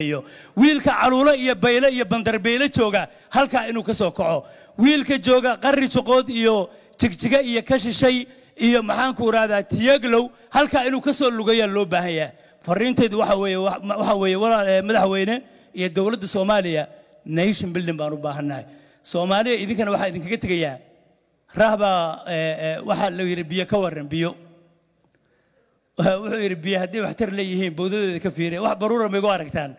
iyo wiilka caluulo iyo bayle iyo bandarbeyle jooga halkaa inuu ka soo kaco. Wiilka jooga qarri joqood iyo jigjiga iyo ka shishay iyo maxaanku irahdaa tiyaglow halkaa inuu ka soo lugayaa loo baahan yahay. Fariintaydu waxa weeye waxa weeye madaxweyne iyo dowladda soomaaliya nation building baan u baahannahay soomaaliya idinkana waxaa idinkaga tegayaa. Rahbaa waxaa la yidhi biyo ka warran biyo. Wuxuu yidhi biyo hadday waxtar leeyihiin bowdadooda ka fiiriya wax baruura ma igu aragtaan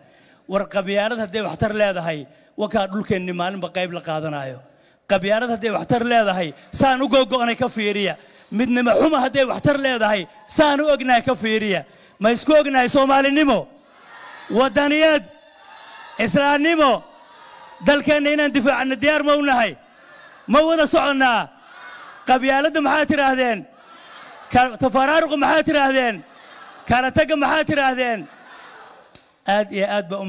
war qabyaalad hadday waxtar leedahay wakaa dhulkeenni maalinba qayb la qaadanayo qabyaalad hadday waxtar leedahay saan u gogo'nay ka fiiriya. Midnimo xuma hadday waxtar leedahay saan u ognahay ka fiiriya. Ma isku ognahay soomaalinimo? Waddaniyad islaamnimo? Dalkeenna inaan difaacno diyaar ma u nahay? Ma wada soconnaa? Qabyaaladda maxaad tidhaahdeen? Tafaraaruqa maxaad tidhaahdeen? Kala tagga maxaad tidhaahdeen aad iyo aad baa u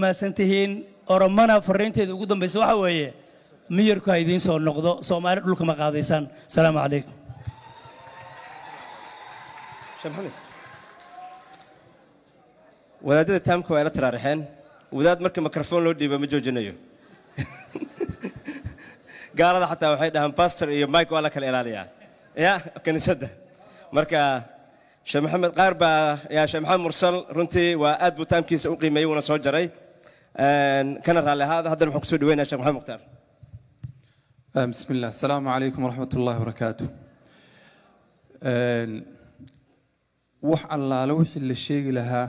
oromana fariinteeda ugu dambaysa waxa weeye miyirku ha idiin soo noqdo soomaali dhulka ma qaadaysaan. Asalaamu calaykum. Wadaadada taamka waa ila taraarixeen. Wadaad marka mikrofon loo dhiiba ma joojinayo. Gaalada xataa waxay dhahaan pastor iyo mike waa la kala ilaaliyaa. Ya kiniisadda marka sheekh maxamed qaar baa yaa sheekh maxamed mursal runtii waa aad buu taamkiisa u qiimeeyey wuuna soo jaray Een, kana raalli ahaada haddana waxaan kusoo dhaweynaya sheekh maxamed mukhtaar آه، بسم الله السلام عليكم ورحمة الله وبركاته آه، wax allaale wixii la sheegi lahaa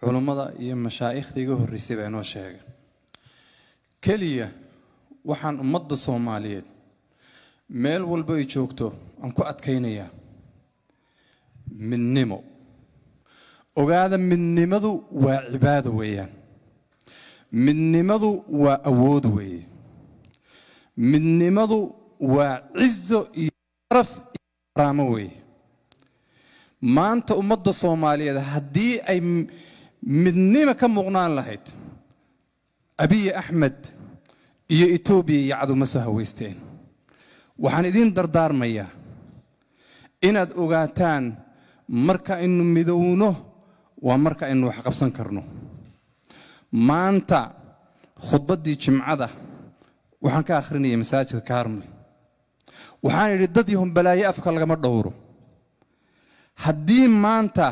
culummada iyo mashaa'ikhda iga horreysay baa inoo sheegay keliya waxaan ummadda soomaaliyeed meel walba ay joogto aan ku adkaynayaa midnimo ogaada midnimadu waa cibaado weeyaan. Midnimadu waa awood weeye. Midnimadu waa cizo iyo sharaf iyo karaamo weeye. Maanta ummadda soomaaliyeed haddii ay midnimo ka muuqnaan lahayd abiy axmed iyo etoobiya iyo cadow ma soo haweysteen. Waxaan idiin dardaarmayaa inaad ogaataan marka aynu midowno waa marka aynu wax qabsan karno. Maanta khudbaddii jimcada waxaan ka akhrinayay masaajidka kaarmel waxaan idhi dad yahun balaayo afka lagama dhowro. Haddii maanta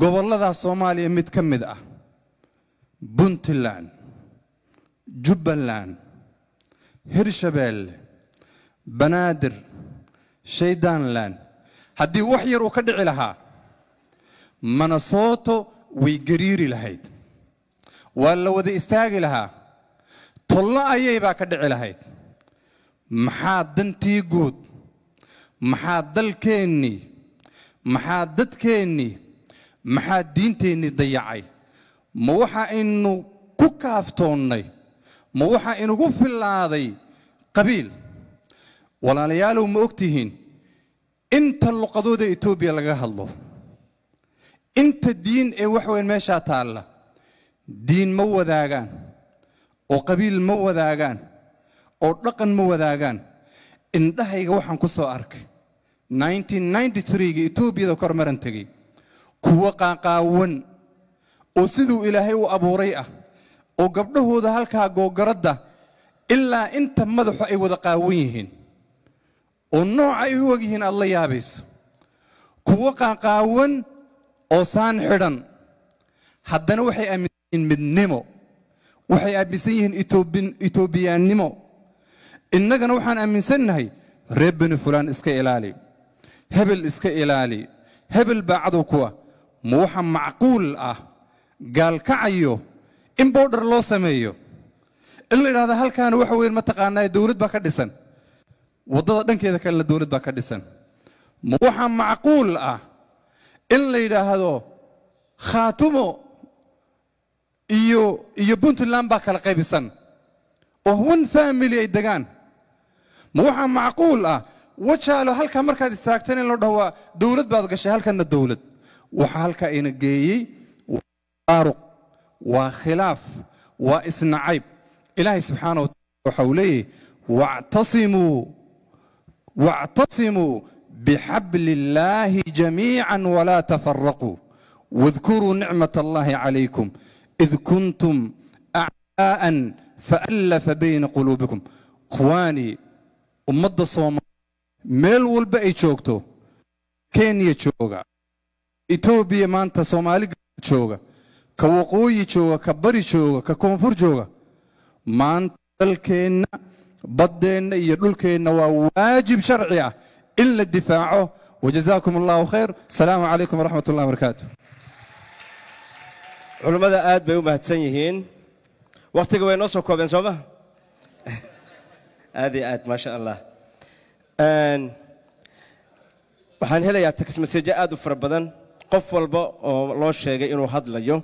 gobollada soomaaliya mid ka mid ah puntland jubbaland hirshabeelle banaadir shaydaanland haddii wax yar uu ka dhici lahaa manasoto way gariiri lahayd. Waa la wada istaagi lahaa. Tollo ayay baa ka dhici lahayd. Maxaa dantii guud? Maxaa dalkeennii maxaa dadkeennii maxaa diinteennii dayacay? Ma waxa aynu ku kaaftoonnay? Ma waxa inugu fillaaday? Qabiil walaalayaalow ma og tihiin inta luqadooda etoobiya laga hadlo inta diin ee wax weyn meeshaa taalla diin ma wadaagaan oo qabiil ma wadaagaan oo dhaqan ma wadaagaan. Indhahayga waxaan ku soo arkay 1993ga etoobiyada kor maran tegey kuwo qaaqaawan oo siduu ilaahay u abuuray ah oo gabdhahooda halkaa googaradda ilaa inta madaxu ay wada qaawan yihiin oo nooca ay u og yihiin aad la yaabayso kuwo qaaqaawan oo saan xidhan. Haddana waxay aaminsan yihiin midnimo. Waxay aaminsan yihiin etoobiyaannimo innagana waxaan aaminsannahay reer beni fulaan iska ilaali. Hebel iska ilaali. Hebel baa cadow kuwa ma waxa macquul ah. Gaalkacayo in boodhar loo sameeyo. In la yidhahda halkaana waxa weyn mataqaanaa dowlad baa ka dhisan waddada dhankeeda kalena dowlad baa ka dhisan. Ma waxa macquul ah in la yidhaahdo khaatumo iyo iyo puntland baa kala qaybisan oo one family ay degaan. Ma waxaa macquul ah wajaalo halkaa markaad istaagtan in loo dhaho waa dowlad baad gashay halkanna dowlad waxaa halkaa ina geeyey waa faaruq waa khilaaf waa isnacayb ilaahay subxaana wataala waxa uu leeyahy wactasimuu واعتصموا بحبل الله جميعا ولا تفرقوا واذكروا نعمة الله عليكم id kuntum acdaa'an faallafa bayna quluubikum ikhwaanii ummadda soomaaliya meel walba ay joogto kenya jooga etoobiya maanta soomaali jooga ka waqooyi jooga ka bari jooga ka koonfur jooga maanta dalkeenna baddeenna iyo dhulkeenna waa waajib sharci ah. In la difaaco wajazaakum allahu khayr. Asalaamu calaykum waraxmat ullahi wabarakaatu culummada aad bay u mahadsan yihiin. Wakhtiga way noo soo koobeen soo aad iyo aad maasha allah. Waxaan helayaa message aad u fara badan. Qof walba oo loo sheegay inuu hadlayo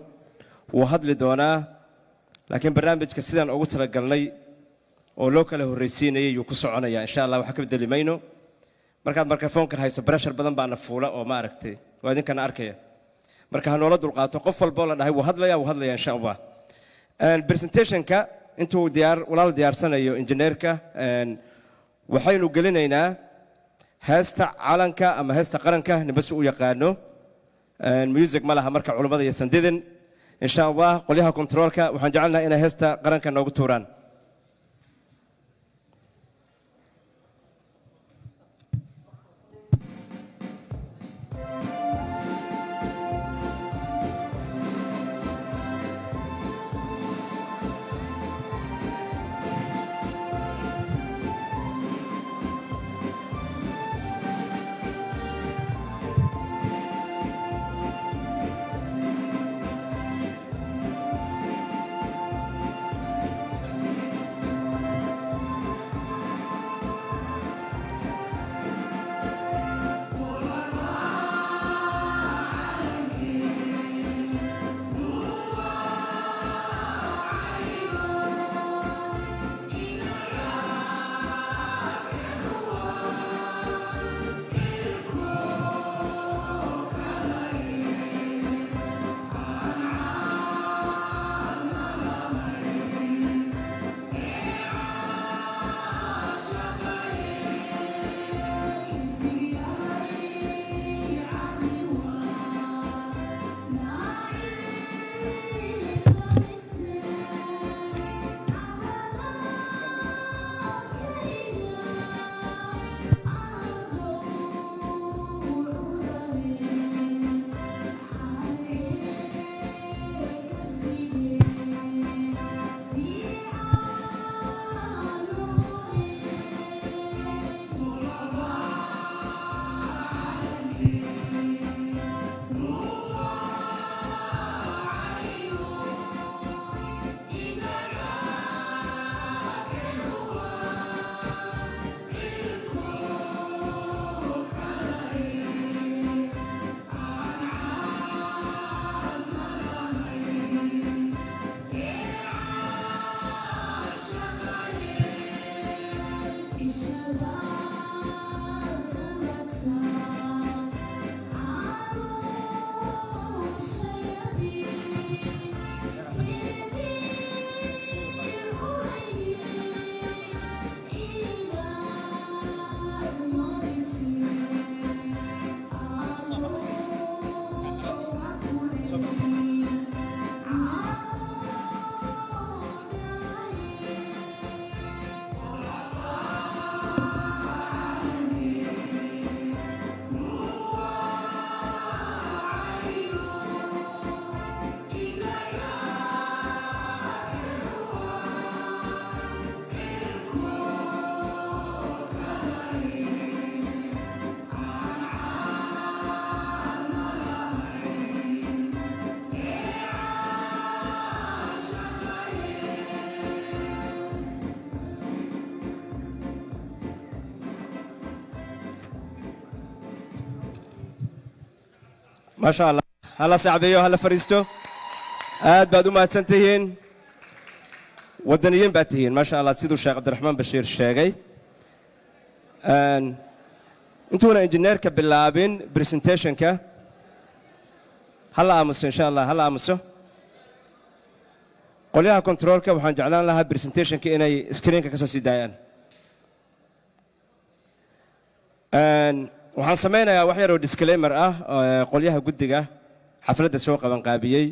wuu hadli doonaa. Laakiin barnaamijka sidaan ugu talagalnay oo loo kala horraysiinayay yuu ku soconaya. Insha allah waxa ka bedeli markaad mikrofoonka hayso breshar badan baana fuula oo ma aragtay. Waa idinkana arkaya. Marka ha noola dulqaato qof walboo la dhahay wuu hadlaya wuu hadlaya insha allah. Presentationka intuu diyaar walaal diyaarsanayo injineerka waxaynu gelinaynaa heesta calanka ama heesta qaranka ninba si u yaqaano. Music ma laha marka culummada iyo sandidin insha allah qolyaha controolka waxaan jecelnahay inay heesta qaranka noogu tuuraan maasha allah hala sacdeeyo hala fadhiisto aad baad u mahadsan tihiin waddaniyiin baad tihiin maasha allah siduu sheekh cabdiraxmaan bashiir sheegay. Intuuna injineerka bilaabin bresentationka hala aamuso insha allah hala aamuso. Qolyaha kontroolka waxaan jeclaan lahaa bresentationka inay screenka ka soo sii daayaan waxaan samaynayaa wax yaroo disclaimer ah oo qolyaha guddiga xafladda soo qabanqaabiyey.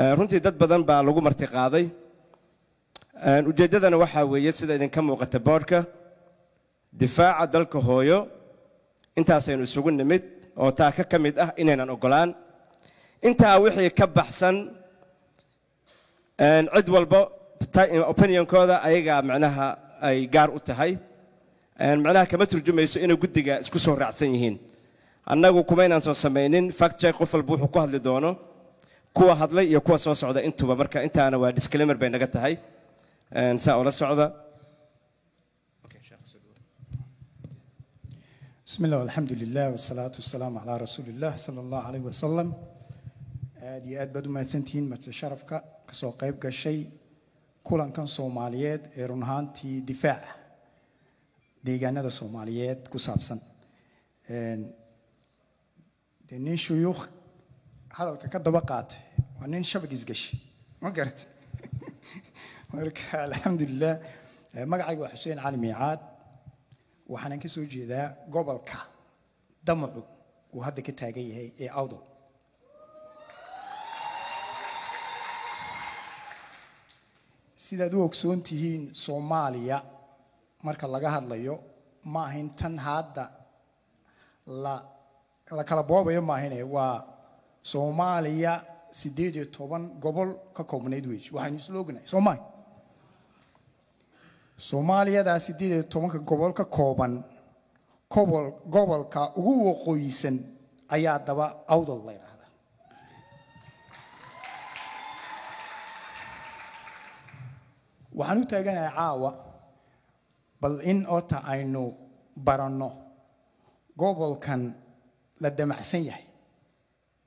Eh, runtii dad badan baa lagu marti qaaday. Eh, ujeeddadana waxaa weeye sida idinka muuqata boodhka difaaca dalka hooyo intaasaynu isugu nimid oo taa ka mid ah inaynan oggolaan. Intaa wixii ka baxsan cid walba opinionkooda ayagaa macnaha ay gaar u tahay macnaha kama turjumayso inay guddiga isku soo raacsan yihiin annagu kumaynaan soo samaynin fact check qof walba wuxuu ku hadli doono kuwa hadlay iyo kuwa soo socda intuba marka intaana waa disclaimer bay naga tahay Een, saa ula socda بسم الله والحمد لله والصلاة والسلام على رسول الله صلى الله عليه وسلم aad iyo aad baad u mahadsantihiin marti sharafka kasoo qayb gashay kulankan soomaaliyeed ee run ahaantii difaaca deegaanada soomaaliyeed ku saabsan dee nin shuyuukh hadalka ka daba qaatay waa nin shabagis gashay ma garatay marka alxamdulilah magacayga waa xuseen cali miicaad waxaanan ka soo jeedaa gobolka damacu uu hadda ka taagan yahay ee awdal sidaad u ogsoon tihiin soomaaliya marka laga hadlayo ma ahin tan hadda la la kala boobayo maahine waa soomaaliya siddeed iyo toban gobol ka koobnayd weji. Waxaynu isla ognahay soo maaha soomaaliyadaa siddeed iyo tobanka gobol ka kooban gobol gobolka ugu waqooyisan ayaa daba awdal la yidhaahdaa. Waxaan u taaganahay caawa bal in horta aynu baranno gobolkan la damacsan yahay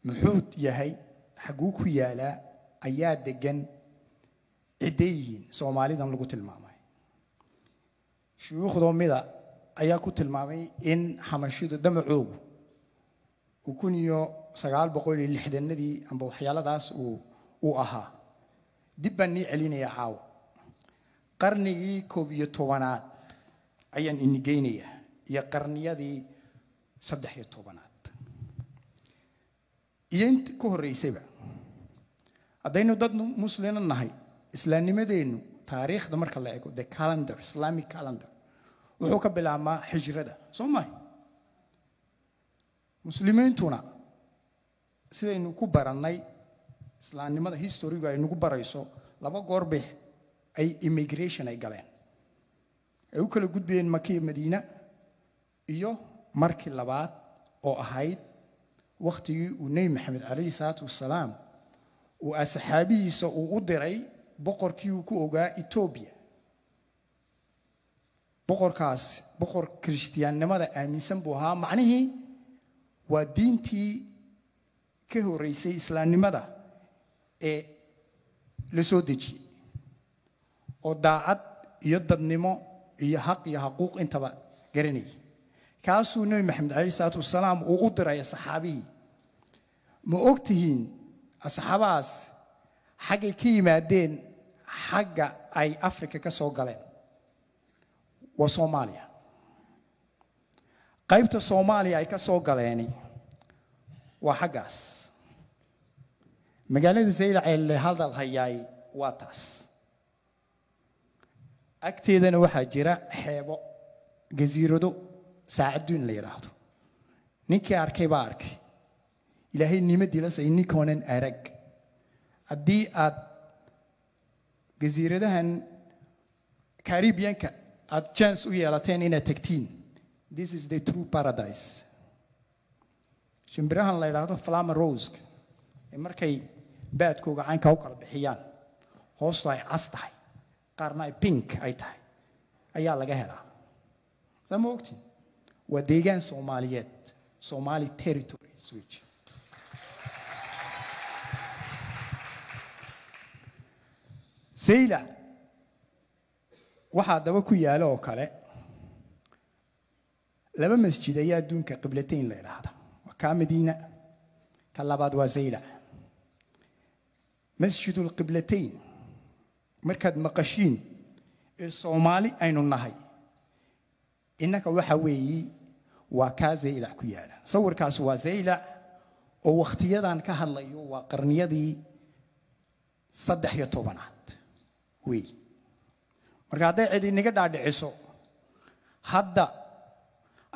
muxuu yahay xagguu ku yaalaa ayaa degan cidday yihiin soomaalidan lagu tilmaamay. Shuyuukhdoo mida ayaa ku tilmaamay in xamashidu damacoogu uu kun iyo sagaal boqol iyo lixdanadii amba waxyaaladaas uu uu ahaa. Dib baan nii celinaya caawa. Qarnigii koob iyo tobanaad ayaan ini geynayaa iyo qarniyadii saddex iyo tobanaad. Iyo inta ka horreysayba haddaynu dad muslina nahay islaamnimadeennu taariikhda marka la eego the calendar islamic calendar wuxuu ka bilaabmaa xijrada soo mahay muslimiintuna sidaynu ku barannay islaamnimada historigu ay nagu barayso laba goorbay ay immigration ay galeen ay u kala gudbayeen makiya madiina iyo markii labaad oo ahayd wakhtigii uu nebi maxamed calayhi salaatu wasalaam uu asxaabihiisa uu u diray boqorkii uu ku ogaa etoobiya boqorkaas boqor kirishtiyaannimada aaminsan buu ahaa. Macnihii waa diintii ka horreysay islaamnimada ee la soo dejiyey oo daacad iyo dadnimo iyo xaq iyo xaquuq intaba garanayay kaasuu nebi maxamed calayhi salaatu wasalaam uu u diray asxaabihii ma og tihiin asxaabahaas xaggay ka yimaadeen xagga ay afrika ka soo galeen? Waa soomaaliya. Qaybta soomaaliya ay ka soo galeeni waa xaggaas. Magaalada saylac ee la hadal hayaay waa taas agteedana waxaa jira xeebo gasiirado saacaduun la yidhaahdo ninkii arkay baa arkay. Ilaahay nima dilasay ninkoonan arag. Haddii aad gasiiradahan caribianka aad chance u yeelateen inaad tagtiin this is the true paradise. Shimbirahan la yidhaahdo flama roska ee markay baadkooga caynka u kala bixiyaan hoostu ay cas tahay qaarna ay pink ay tahay. Ayaa laga helaa. Saa ma ogtiin? Waa deegaan soomaaliyeed somali territory switch. Sayla waxaa daba ku yaalla oo kale laba masjid ayaa adduunka qiblatayn la idhaahda waa kaa madiina ka labaad waa sayla masjid lqiblatayn markaad maqashiin ee soomaali aynu nahay innaka waxa weeyi waa kaa zaylac ku yaalla. Sawirkaas waa zaylac oo wakhtiyadan ka hadlayo waa qarniyadii saddex iyo tobanaad wey. Marka hadday cid inaga dhaadhiciso hadda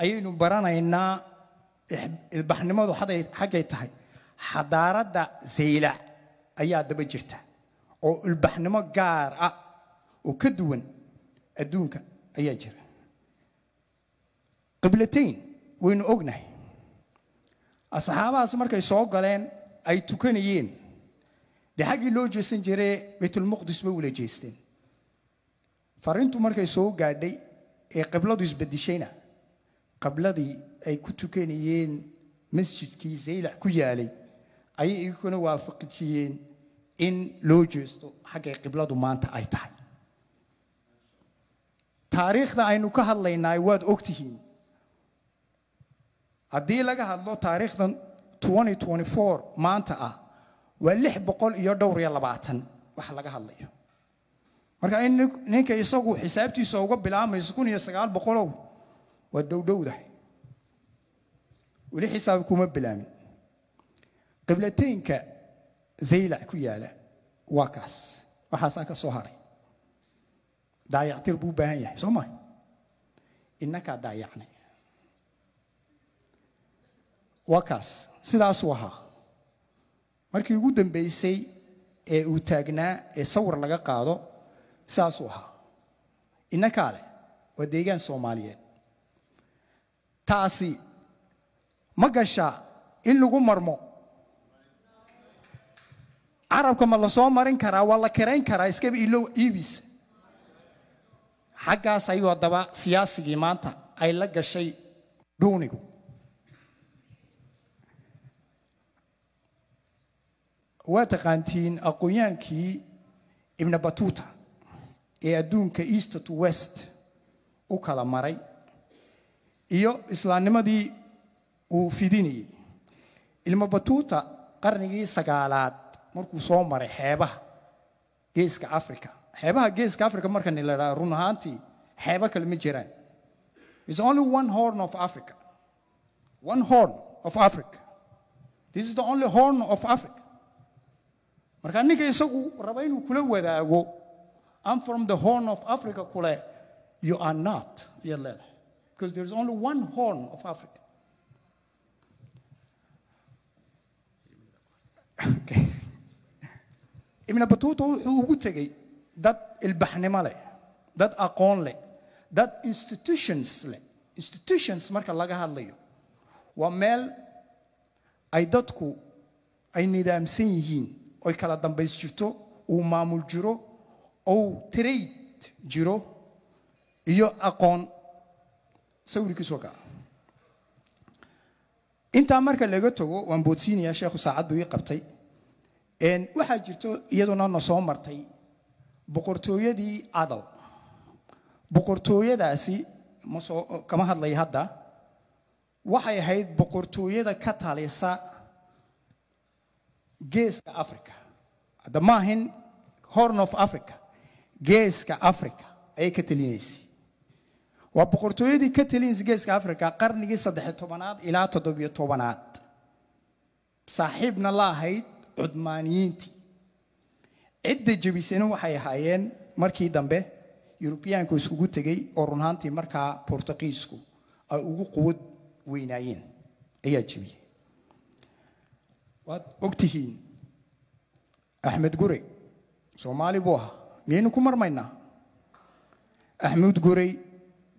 ayaynu baranaynaa ilbaxnimadu xaggay tahay xadaaradda zaylac ayaa daba jirta oo ilbaxnimo gaar ah oo ka duwan adduunka ayaa jira. Qiblatayn waynu ognahay. Asxaabahaas markay soo galeen ay tukanayeen. Dee xaggii loo jeesan jiray baytulmuqdis bay ula jeesteen. Fariintu markay soo gaadhay ee qibladu isbedishayna qibladii ay ku tukanayeen masjidkii zaylac ku yaalay ayay iguna waafaqijiyeen in loo jeesto xaggay qibladu maanta ay tahay. Taariikhda aynu ka hadlaynaay waad ogtihiin. Haddii laga hadlo taariikhdan maanta ah waa lix boqol iyo dhowr iyo labaatan wax laga hadlayo. Marka in ninka isagu xisaabtiisa uga bilaamayso kun iyo sagaal boqolow waa dhowdhowdahay weli xisaab kuma bilaamin qiblateynka zaylac ku yaalla. Waa kaas. Waxaasaa ka soo haray. Daayactir buu u baahan yahay soo maa innakaa daayacnay waa kaas. Sidaasuu ahaa. Markii ugu dambaysay ee uu taagnaa ee sawir laga qaado sidaasuu ahaa. Innakaa leh waa deegaan soomaaliyeed. Taasi ma gashaa in lagu marmo carabka ma la soo marin karaa waa la kirayn karaa iskaba ilow iibis. Xaggaas ayuu haddaba siyaasigii maanta ay la gashay dhuunigu waa taqaantiin aqoonyaankii ibna batuuta ee adduunka east to west u kala maray iyo islaamnimadii uu fidinayey ilma batuuta qarnigii sagaalaad markuu soo maray xeebaha geeska africa xeebaha geeska africa markan la idhaha run ahaantii xeebo kale ma jiraan. Is only one horn of africa. One horn of africa. This is the only horn of africa. Marka ninka isagu raba inuu kula wadaago am from the horn of africa kule you are not ayaad leedahay. Because there is only one horn of africa ibn batuuta wuxuu ugu tegey dad ilbaxnimo leh dad aqoon leh dad institutions leh. Institutions marka laga hadlayo waa meel ay dadku ay nidaamsan yihiin oy kala dambays jirto uu maamul jiro ou trade jiro iyo aqoon. Sawirkiisu kaa intaa marka laga tago waan boodsiinayaa sheekhu saacad buu ii qabtay waxaa jirto iyaduna na soo martay boqortooyadii adal. Boqortooyadaasi masoo kama hadlay hadda waxay ahayd boqortooyada ka talisa geeska africa hadda ma ahin horn of africa geeska africa ayay ka talinaysay. Waa boqortooyadii ka talinaysa geeska africa qarnigii saddex tobanaad ilaa toddobiyo tobanaad. Saaxiibna la ahayd cudmaaniyiintii. Cidda jebisana waxay ahaayeen markii dambe yurubiyaanku iskugu tegey oo runhaantii markaa bortuqiisku ay ugu quwad weynaayeen. Ayaa jebiyey. Waad ogtihiin axmed gurey soomaali buu ahaa. Miyaynu ku marmaynaa? Axmed gurey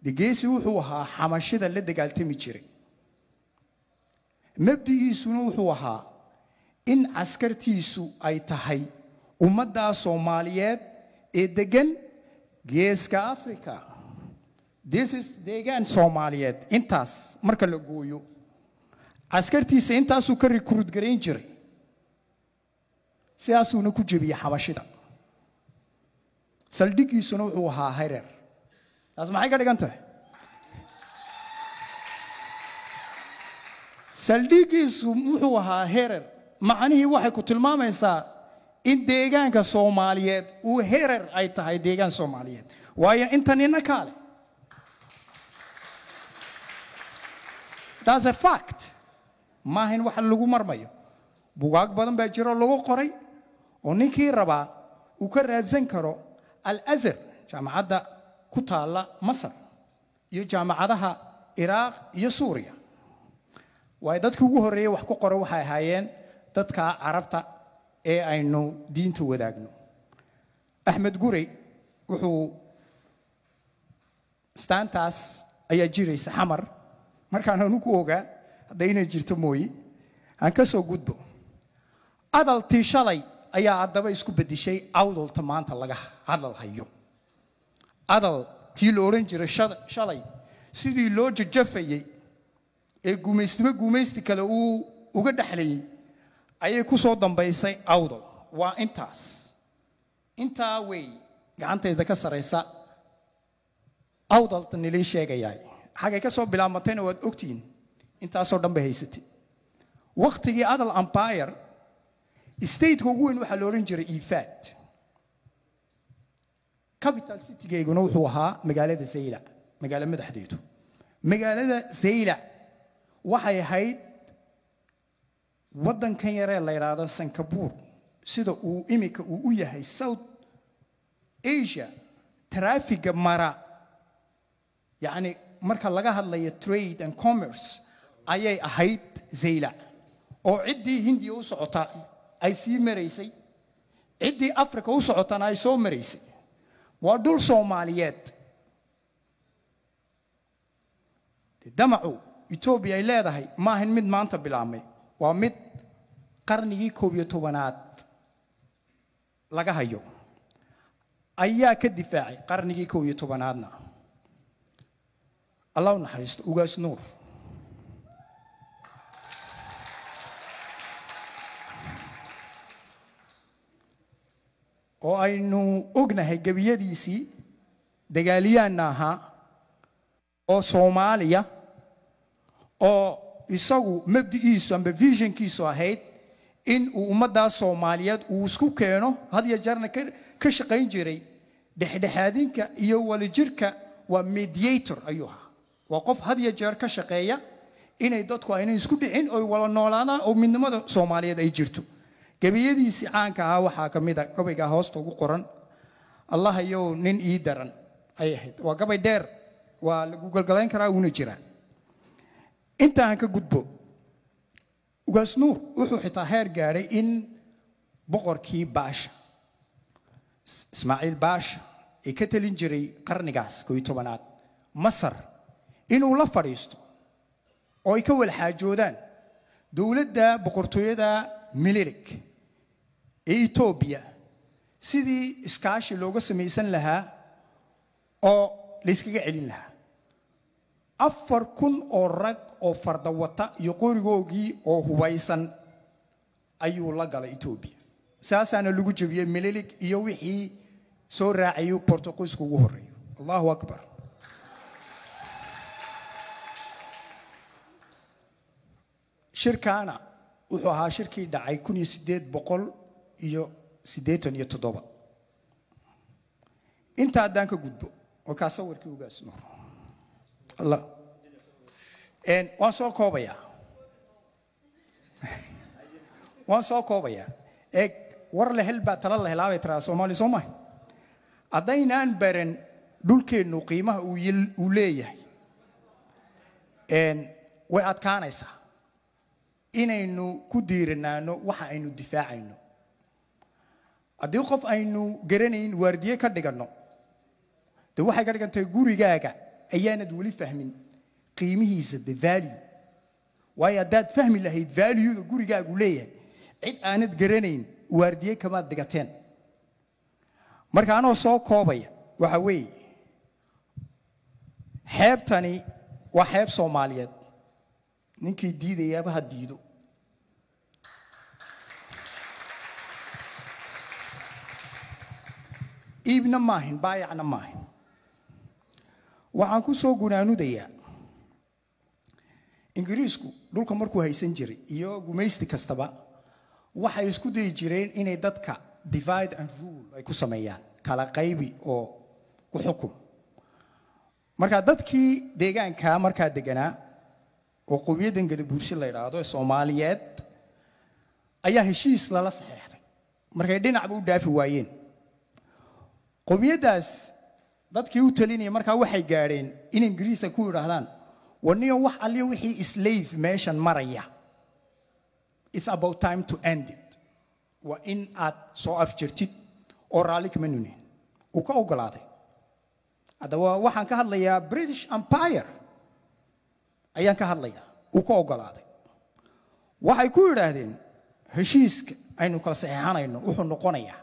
degeesi wuxuu ahaa xamashida la dagaaltami jiray. Mabdigiisuna wuxuu ahaa in caskartiisu ay tahay ummaddaa soomaaliyeed ee deggan geeska africa this is deegaan soomaaliyeed. Intaas marka la gooyo caskartiisa intaasuu ka rikruud garayn jiray sidaasuuna ku jebiyey xabashida. Saldhigiisuna wuxuu ahaa hareer taas maxay ka dhigan tahay? Saldhigiisu wuxuu ahaa herer macnihii waxay ku tilmaamaysaa in deegaanka soomaaliyeed uu herer ay tahay deegaan soomaaliyeed. Waayo inta nina kaale. That's a fact. Maahayn wax lagu marmayo. Bugaag badan baa jiro lagu qoray oo ninkii rabaa uu ka raadsan karo al-azhar jaamacadda ku taalla masar iyo jaamacadaha iraaq iyo suuriya. Waayo dadkii ugu horreeyey wax ku qora waxay ahaayeen dadka carabta ee aynu diinta wadaagno. Axmed gurey wuxuu staantaas ayaa jiraysa xamar. Markaan anu ku ogaa hadda inay jirto mooye aan ka soo gudbo. Adaltii shalay ayaa haddaba isku bedishay awdalta maanta laga hadal hayo. Adal tii la odhan jiray shal- shalay sidii loo jajafayey ee gumaystimo gumaysti kale uu uga dhexlayey ayay ku soo dambaysay awdal waa intaas. Intaa wey gacantayda ka saraysa. Awdalta nilii sheegayaa xagay ka soo bilaabmatayna waad ogtihiin. Intaasoo dhan bay haysatay. Wakhtigii adal empire stateka ugu weyn waxaa la odhan jiray ifaad capital citygeyguna wuxuu ahaa magaalada zaylac magaalo madaxdeedu. Magaalada zaylac waxay ahayd waddankan yaree la yidhaahdo sankabuur sida uu iminka uu u yahay south asia traafiga mara. Yacni marka laga hadlayo trade and commerce ayay ahayd zaylac oo ciddii hindiya u socota ay sii maraysay. Ciddii africa u socotana ay soo maraysay. Waa dhul soomaaliyeed. Damacu etoobiya ay leedahay maahan mid maanta bilaabmay waa mid qarnigii koob iyo tobanaad laga hayo. Ayaa ka difaacay qarnigii koob iyo tobanaadna. Allah u naxariisto ugaas nuur. Oo aynu ognahay gebiyadiisii dagaaliyaanna ahaa oo soomaaliya oo isagu mabdi'iisu amba visionkiisu ahayd in uu ummaddaas soomaaliyeed uu isku keeno had iyo jeerna ka shaqayn jiray. Dhexdhexaadinka iyo walijirka waa mediator ayuu ahaa. Waa qof had iyo jeer ka shaqeeya inay dadku aynay isku dhicin oy wala noolaadaan oo midnimada soomaaliyeed ay jirto. Gebiyadiisii caanka ahaa waxaa ka mid a gabaygaa hoosta ugu qoran. Allah nin ii daran ay ahayd. Waa gabay dheer waa lagu galgalayn karaa uuna jiraa intaan ka gudbo ugaas nuur wuxuu xitaa heer gaadhay in boqorkii baasha Is- ismaaciil baasha ee ka talin jiray qarnigaas koo iyo tobanaad masar inuu la fadhiisto oo ay ka wada xaajoodaan dowladda boqortooyada mililik ee etoobiya sidii iskaashi looga samaysan lahaa oo layskaga celin lahaa. Afar kun oo rag oo fardawata iyo qorigoogii oo hubaysan ayuu la galay etoobiya saasaana lagu jebiyey mililik iyo wixii soo raacayay bortuqiisku ugu horreeyo. Allahu akbar. Shirkaana wuxuu ahaa shirkii dhacay kun iyo siddeed boqol iyo siddeetan iyo toddoba. Inta haddaan ka gudbo oo kaa sawirkii ugaas nuur allah Een, waan soo koobayaa waan soo koobayaa eeg war la hel baa tala la helaabay tiraa soomaali soo maha haddaynaan baran dhulkeennu qiimaha uu leeyahay way adkaanaysaa inaynu ku diiranaano waxa aynu difaacayno haddii qof aynu garanayn waardiye ka dhiganno de waxay ka dhigan tahay gurigaaga ayaanad weli fahmin qiimihiisa the value. Waayo haddaad fahmi lahayd valuega gurigaagu leeyahay. Cid aanad garanayn waardiye kamaad dhigateen marka anoo soo koobaya waxa weeye xeebtani waa xeeb soomaaliyeed. Ninkii diidayaaba ha diido. Iibna maahin baayacna maahin waxaan ku soo gunaanudayaa ingiriisku dhulka markuu haysan jiray iyo gumaysti kastaba waxay isku dayi jireen inay dadka divide and rule ay ku sameeyaan kala qaybi oo ku xukum. Marka dadkii deegaanka markaa deganaa oo qowmiyaddan gadabuursi la yidhaahdo ee soomaaliyeed ayaa heshiis lala saxeexday markay dhinacba u dhaafi waayeen. Qowmiyaddaas dadkii u talinaya markaa waxay gaadheen in ingiriisa ku yidhaahdaan waniyo wax alliyo wixii slave meeshan maraya. It's about time to end it. Waa in aad soo afjirtid oo raalli kama nunin uu ka ogolaaday haddaba waxaan ka hadlayaa british empire. Ayaan ka hadlayaa uu ka ogolaaday waxay ku yidhaahdeen heshiiska aynu kala saxeexanayno wuxuu noqonayaa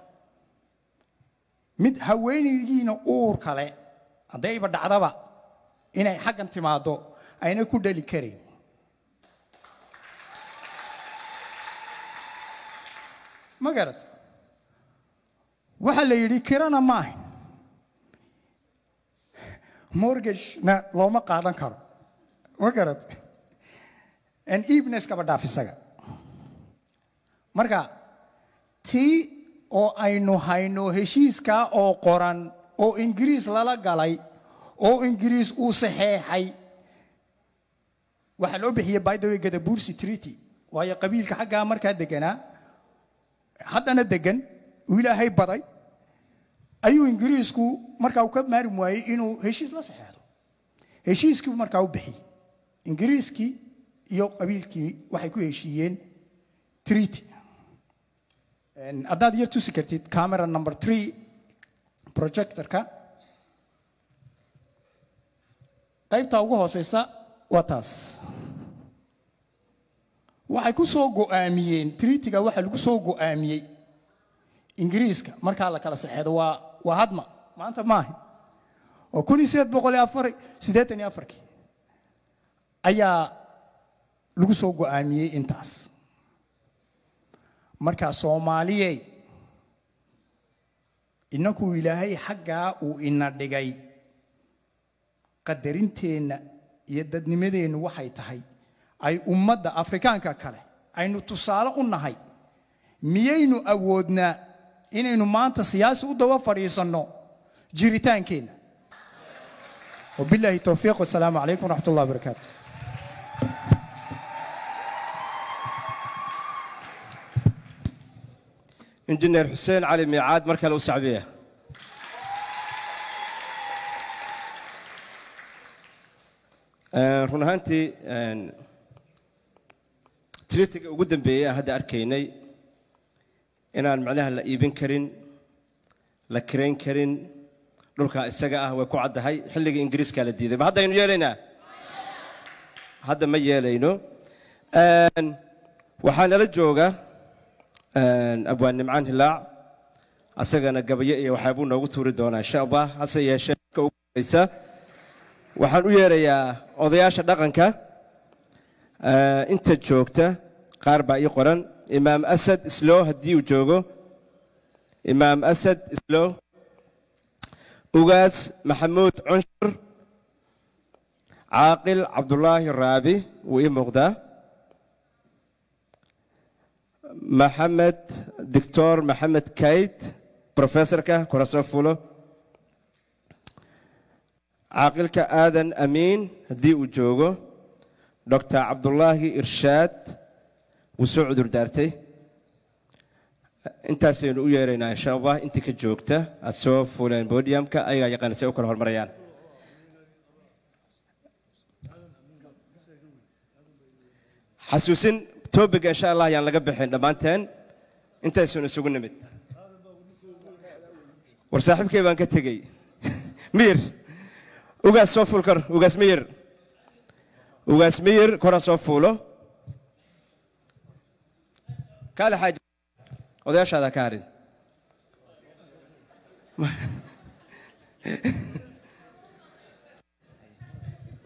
mid haweenaygiina uur kale. Haddayba dhacdaba inay xaggan timaaddo ayna ku dhali karayn ma garat waxaa la yidhi kirana maahan mortgagena looma qaadan karo ma garat an evenes kaba dhaaf isaga marka tii oo aynu hayno heshiiskaa oo qoran oo ingiriis lala galay oo ingiriis uu saxeexay waxaa loo bixiyey by the way gadabursi treaty. Waayo qabiilka xaggaa markaa deganaa haddana degan uu ilaahay baday ayuu ingiriisku markaa uu ka maari waayey inuu heshiis la saxeexdo heshiiskii markaa u bixiyey. Ingiriiskii iyo qabiilkii waxay ku heshiiyeen treaty. Haddaad yar tusi kartid camera number three projectorka. Qaybta ugu hooseysa waa taas waxay ku soo go'aamiyeen treatyga waxaa lagu soo go'aamiyey ingiriiska. Markaa la kala saxeedo waa waa hadma. Maanta maaha oo kun iyo boqol afar siddeetan iyo afarkii ayaa lagu soo go'aamiyey intaas. Marka soomaaliyey innankuu ilaahay xaggaa uu ina dhigay qadarinteenna iyo dadnimadeennu waxay tahay ay ummadda afrikaanka kale aynu tusaale u nahay. Miyaynu awoodnaa inaynu maanta siyaasi u daba fadhiisanno jiritaankeenna wabilaahi towfiiq wasalaamu calaykum waraxmat ullah wabarakaatu injineer xuseen cali miicaad mar kale u sacbiya run ahaantii tritiga ugu dambeeyey aan hadda arkaynay inaan macnaha la iibin karin la kirayn karin dhulkaa isaga ah way ku caddahay xilligii ingiriiskaa la diiday. Ma haddaynu yeelaynaa? Hadda ma yeelayno. Waxaa nala jooga abwaan nimcaan hilaac asagana gabayo iyo waxaabuu noogu tuuri doonaa insha allah hase yeeshee marka ugu horeysa waxaan u yeerayaa odayaasha dhaqanka inta joogta qaar baa ii qoran imaam asad islow haddii uu joogo. Imaam asad islow ugaas maxamuud cunshur caaqil cabdulaahi raabi wuu ii muuqdaa. Maxamed doctor maxamed kayd professorka kurasoo fulo caaqilka aadan amiin haddii uu joogo doctor cabdulaahi irshaad wuu soo cudur daartay. Intaasaynu u yeeraynaa insha allah intii ka joogta aad soo fuuleen bodiumka ayagaa yaqaana si u kala hormarayaan. Xasuusin tobiga insha allah ayaan laga bixin dhammaanteen. Intaysunu isugu nimid. War saaxiibkay baan ka tegey. Miyir ugaas soo fuul kor ugaas miyir ugaas miyir kora soo fuulo kaale xaaji odayaashaada ka harin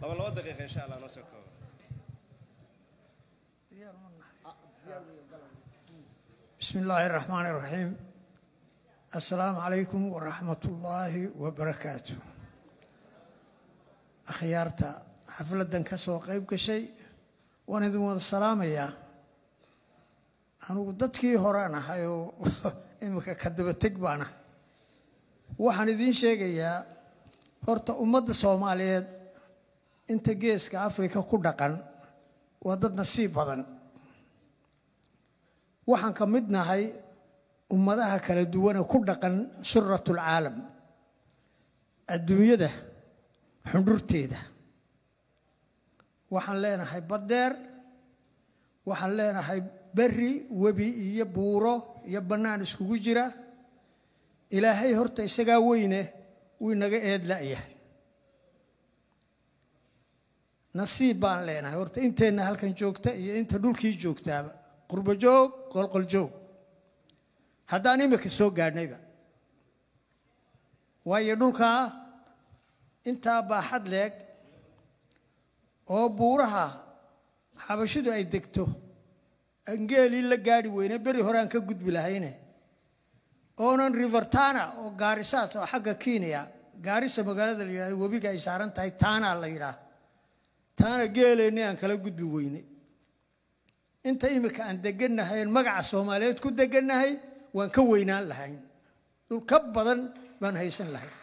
laba laba daqiiqa insha allah noo soo koobo بسم الله الرحمن الرحيم السلام عليكم ورحمة الله وبركاته akhyaarta xafladdan ka soo qayb gashay waan idin wada salaamayaa. Anugu dadkii horaan ahay oo iminka ka dabateg baan ahay. Waxaan idiin sheegayaa horta ummadda soomaaliyeed inta geeska afrika ku dhaqan waa dad nasiib badan. Waxaan ka mid nahay ummadaha kala duwane ku dhaqan suratul caalam. Adduunyada xundhurteeda waxaan leenahay baddheer waxaan leenahay berri webi iyo buuro iyo bannaan iskugu jira. Ilaahay horta isagaa weyne wuu inaga eed la'yahay nasiib baan leenahay horta inteenna halkan joogta iyo inta dhulkii joogtaaba. Qurbo joog qolqol joog. Haddaan imika soo gaadhnayba. Waayo dhulkaa intaa baaxad leeg oo buuraha xabashidu ay degto. Angeelii la gaadhi weyne beri hore aan ka gudbi lahayne. Oonan rivertana oo gaarisaas oo xagga kenya gaarisa magaalada la yidhahdo webiga ay saaran tahay taana la yidhaah. Taana geeleenni aan kala gudbi weyne. Inta imika aan degannahay magaca soomaaliyeed ku degannahay waan ka weynaan lahayn. Dhul ka badan baan haysan lahayn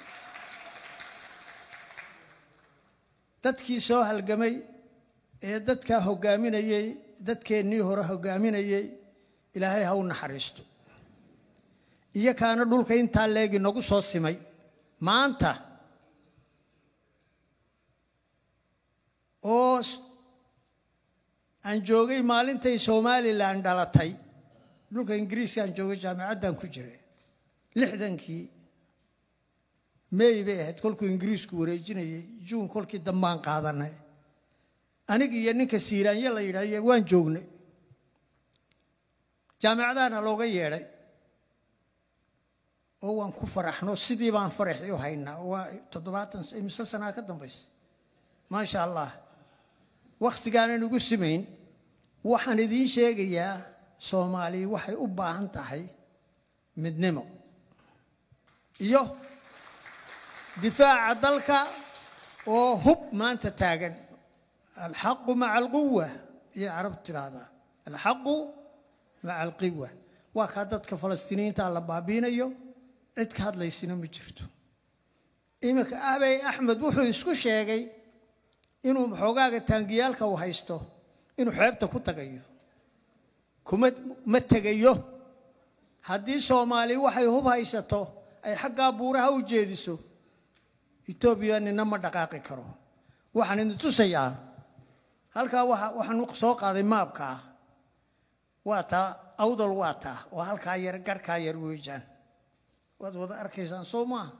dadkii soo halgamay ee dadkaa hoggaaminayey dadkeennii hore hoggaaminayey ilaahay ha u naxariisto. Iyo kaana dhulka intaa leegi nagu soo simay. Maanta oo aan joogay maalintay somalilan dhalatay. Dhulka ingiriiska aan joogay jaamicaddan ku jiray lixdankii may bay ahayd kolkuu ingiriisku wareejinayay juun kolkii dambaan qaadanay. Aniga iyo ninka siiraanye la yidhahyo waan joognay. Jaamicadaana looga yeedhay oo waan ku faraxno sidii baan faraxii u haynaa. Waa toddobaatan imise sanaa ka dambaysa maasha allah wakhtigaanan igu simayn. Waxaan idiin sheegayaa soomaaliya waxay u baahan tahay midnimo. Iyo difaaca dalka oo hub maanta taagan alxaqu maca alquwa iyo carabtu tidhaahdaa alxaqu maca alqiwa waa kaa dadka falastiiniyiinta la baabiinayo cid ka hadlaysina ma jirto iminka abey axmed wuxuu isku sheegay inuu xoogaaga taangiyaalka uu haysto inuu xeebta ku tagayo kuma ma tegayo haddii soomaali waxay hub haysato ay xaggaa buuraha u jeediso etoobiya nina ma dhaqaaqi karo. Waxaan idin tusayaa halkaa waxaan soo qaaday maabka. Ah waa taa awdal waa taa oo halkaa yar garhkaa yar weejaan. Waad wada arkaysaan soo maaha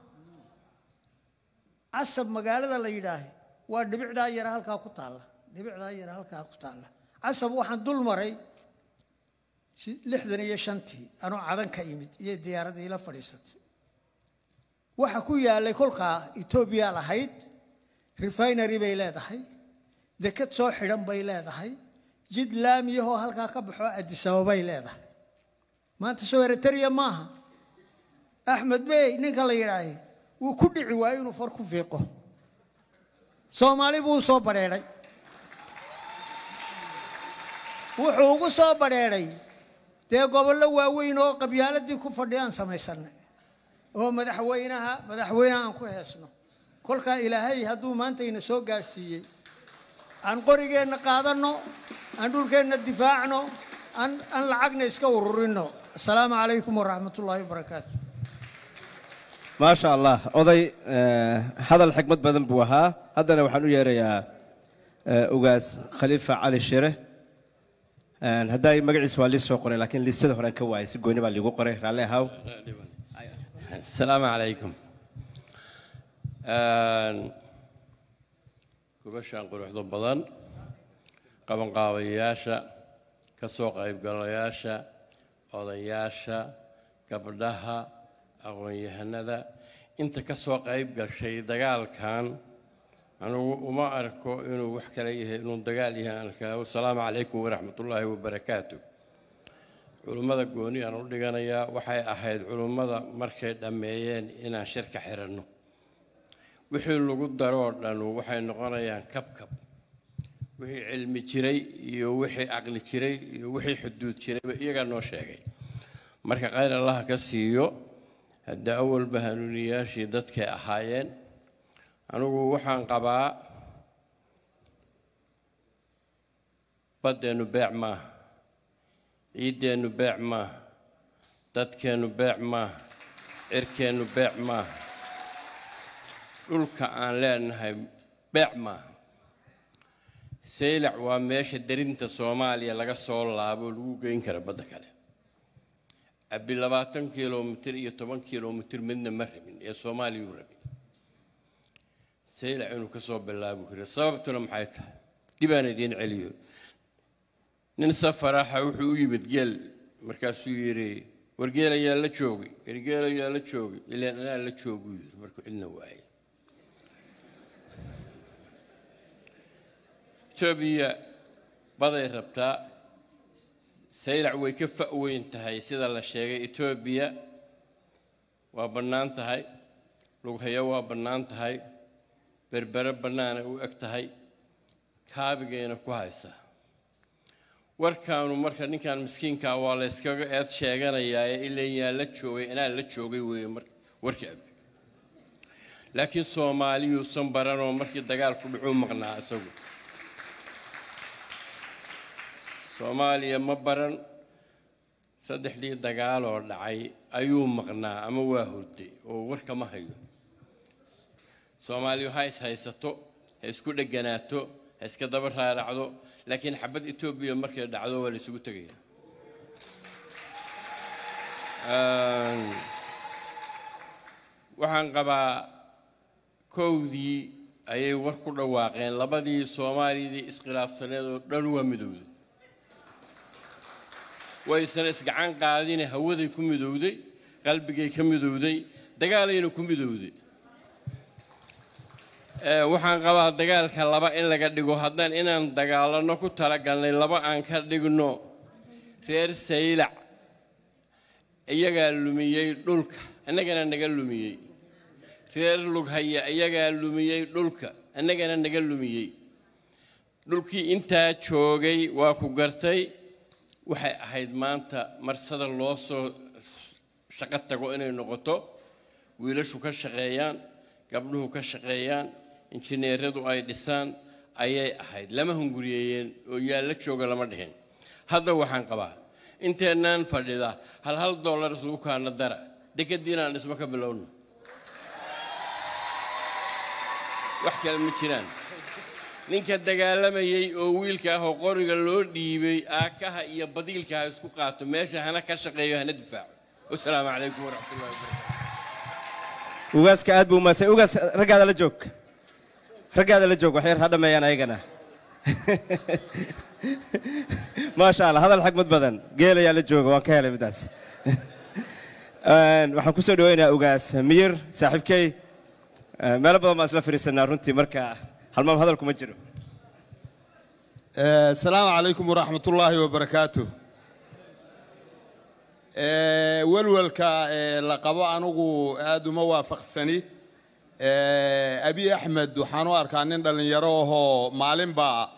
casab magaalada la yidhaahay waa dhibicdaa yara halkaa ku taalla. Dhibicdaa yara halkaa ku taalla. Casab waxaan dul maray lixdan iyo shantii anoo cadan ka imid iyo diyaaradii la fadhiisatay waxa ku yaalay kolkaa etoobiya lahayd refinery bay leedahay dekad soo xidhan bay leedahay jid laamiyahoo halkaa ka baxo adisababay leedahay. Maanta soo eritrea maaha. Axmed bey ninka la yidhaahay wuu ku dhici waayo inuu far ku fiiqo. Soomaali buu soo badheedhay wuxuu ugu soo badheedhay dee gobollo waaweyn oo qabyaaladii ku fadhiyaan samaysanay oo madaxweynaha madaxweynaha aan ku heesno. Kolkaa ilaahay hadduu maantaina soo gaadhsiiyey aan qorigeenna qaadanno aan dhulkeenna difaacno aan aan lacagna iska ururinno. Assalaamu calaykum waraxmatullaahi wabarakaatu maasha allah oday eh, hadal xikmad badan buu ahaa. Haddana waxaan u yeerayaa eh, ugaas khaliifa cali shire. Eh, Haddaa magaciisa waa lii soo qoray laakiin liistada horaan ka waayay si gooni baa liigu qoray raalli ahaw السلام عليكم. آه، كبش عن قروح ضبضان قبن قاوي ياشا كسوق عيب قرر ياشا قاضي ياشا قبلها أغوي هنذا إنت كسوق عيب قرر شيء دقال كان. أنا وما أركو إنه وحكى لي إنه دقال يعني السلام عليكم ورحمة الله وبركاته. Culummada gooni aan u dhiganayaa waxay ahayd culummada markay dhammeeyeen inaan shirka xiranno. Wixii lagu daroo dhan waxay noqonayaan kabkab. Wixii cilmi jiray iyo wixii caqli jiray iyo wixii xuduud jirayba iyagaa noo sheegay. Marka khayr allaha ka siiyo hadda awalba hanuuniyaashii dadkay ahaayeen. Anigu waxaan qabaa baddeennu beec maaha ciiddeennu beec maaha dadkeennu beec maaha cirkeennu beec maaha dhulka aan leenahay beec maaha saylac waa meesha darinta soomaaliya laga soo laabo lagu geyn kara badda kale. Abi labaatan kilomitir iyo toban kilomitir midna ma rabin ee soomaaliyuu rabin. Saylac inuu ka soo bilaabu karo sababtuna maxay tahay? Dibaan idiin celiyo nin safaraxa wuxuu u yimid geel. Markaasuu yidhi wargeel ayaa la joogay. Wargeel ayaa la joogay. Ilaan anaa la jooguu yidhi markuu cidna waayay etoobiya baday rabtaa saylac way ka fa'weyn tahay sida la sheegay. Etoobiya waa bannaan tahay. Lughayo waa bannaan tahay. Berbere bannaanay u eg tahay. Kaabigayna ku haysaa warkaanu marka ninkan miskiinkaa waa la yskaga eed sheeganayaa ee ilan la joogay inaa la joogay weeye marka warkii abi laakiin soomaaliyuusan baranoo markii dagaalku dhacuu maqnaa isagu. Soomaaliya ma baran saddexdii dagaaloo dhacay ayuu maqnaa ama waa hurday oo warka ma hayo. Soomaaliyu ha is haysato ha isku dheganaato ha iska daba raaracdo laakiin xabad etoobiya markay dhacdo waa la isugu tegaya waxaan qabaa kowdii ayay war ku dhawaaqeen. Labadii soomaaliyadii iskhilaafsaneed oo dhan waa midowday. Waysan isgacan qaadine hawaday ku midowday qalbigay ka midowday dagaalayna ku midowday waxaan qabaa dagaalka laba in laga dhigo. Haddaan inaan dagaalanno ku talagalnay laba aan ka dhigno. Reer saylac iyagaa lumiyey dhulka. Innagana naga lumiyey. Reer lughaya iyagaa lumiyey dhulka. Innagana naga lumiyey. Dhulkii intaa joogay waa ku gartay. Waxay ahayd maanta marsada loo soo shaqo tago inay noqoto. Wiilashu ka shaqeeyaan gabdhuhu ka shaqeeyaan injineeradu ay dhisaan ayay ahayd. Lama hunguriyeeyeen oo yaa la jooga lama dhihin. Hadda waxaan qabaa inteennaan fadhida? Hal hal dollar isugu kaana dara. Dekadii inaan dhismo ka bilowno. Wax kale ma jiraan. Ninka dagaalamayey oo wiilka ah oo qoriga loo dhiibay aakaha iyo badiilka ha isku qaato meesha hana ka shaqeeyo hana difaaco. Wasalaamu calaykum waraxmatullahi wabarakatu ugaaska aad buu umaadsan ugaas raggaada la joog raggaada la joog waxyar ha dhammeeyaan ayagana maasha allah hadal xagmad badan. Geel ayaa la jooga waan ka helay midaas. Waxaan ku soo dhaweynayaa ugaas miyir saaxiibkey meelo badan baan isla fadhiisanaa runtii marka halmaam hadal kuma jiro. Asalaamu calaykum waraxmat ullaahi wabarakaatu welwelka la qabo anugu aad uma waafaqsani abi axmed waxaan u arkaa nin dhallinyaro ahoo maalinba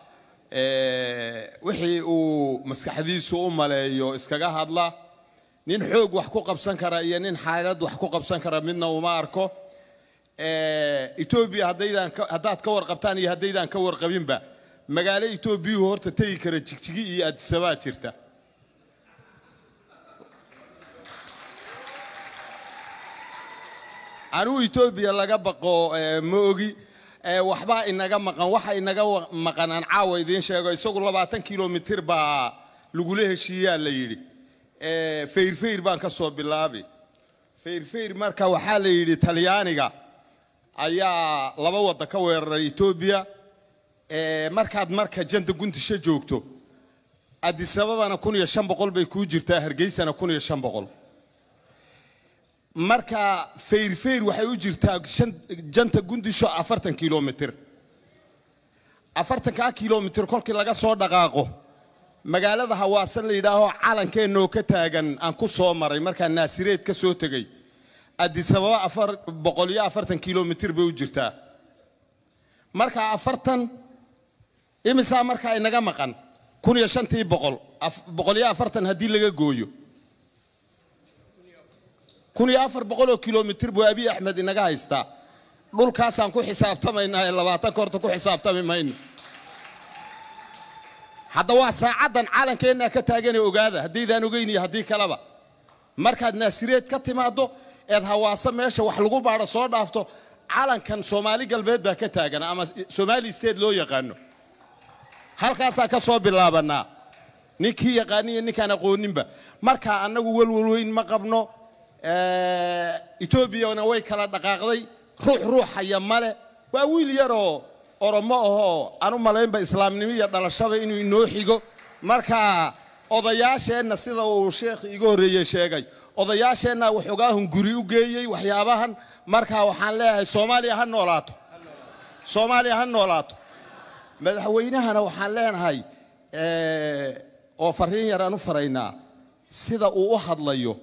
wixii uu maskaxdiisu u maleeyo iskaga hadla. Nin xoog wax ku qabsan kara iyo nin xaalad wax ku qabsan kara midna uma arko. Etoobiya haddaydaan haddaad ka warqabtaan iyo haddaydaan ka warqabinba magaalo etoobiyuhu horta tegi kara jigjigi iyo addisabaa jirta anigu etoobiya laga baqo ma ogi waxbaa inaga maqan waxa inaga maqan aan caawa idiin sheego isagu labaatan kilomitir baa lagula heshiiyaa la yidhi. Fayrfayr baan ka soo bilaabi. Fayrfayr marka waxaa la yidhi talyaaniga ayaa laba wadda ka weeraray etoobiya markaad marka janta gundisho joogto addisababana kun iyo shan boqol bay kuu jirtaa hargeysana kun iyo shan boqol marka fayrfayr waxay u jirtaa janta gundisho afartan kilomitir afartankaa kilomitir kolkii laga soo dhaqaaqo magaalada hawaasan la yidhaaho calankeenoo ka taagan aan ku soo maray markaa naasireed ka soo tegey addisababa afar boqol iyo afartan kilomitir bay u jirtaa. Marka afartan imisaa markaa inaga maqan kun iyo shantii boqol boqol iyo afartan haddii laga gooyo kun iyo afar boqoloo kilomitir buu abiy axmed inaga haystaa dhulkaasaan ku xisaabtamaynaa ee labaatanka horta ku xisaabtami mayno hadda waa saacaddan calankeenna ka taaganee ogaada. Haddaydaan ogeyn iyo haddii kaleba markaad naasireed ka timaaddo eed hawaaso meesha wax lagu baadho soo dhaafto calankan soomaali galbeed baa ka taagan ama soomaali state loo yaqaano. Halkaasaa ka soo bilaabanaa ninkii yaqaaniyo ninkaan aqooninba markaa annagu welwel weyn ma qabno etoobiyana way kala dhaqaaqday. Ruux ruuxaya male. Waa wiil yaroo oromo ahoo aan u malaynba islaamnimo iyo dhalashaba inuu inoo xigo. Marka odayaasheenna sida uu sheekh iga horreeye sheegay. Odayaasheenna waxoogaahun guri u geeyey waxyaabahan. Marka waxaan leeyahay soomaaliya ha noolaato. Soomaaliya ha noolaato. Madaxweynahana waxaan leenahay oo farriin yar aan u faraynaa sida uu u hadlayo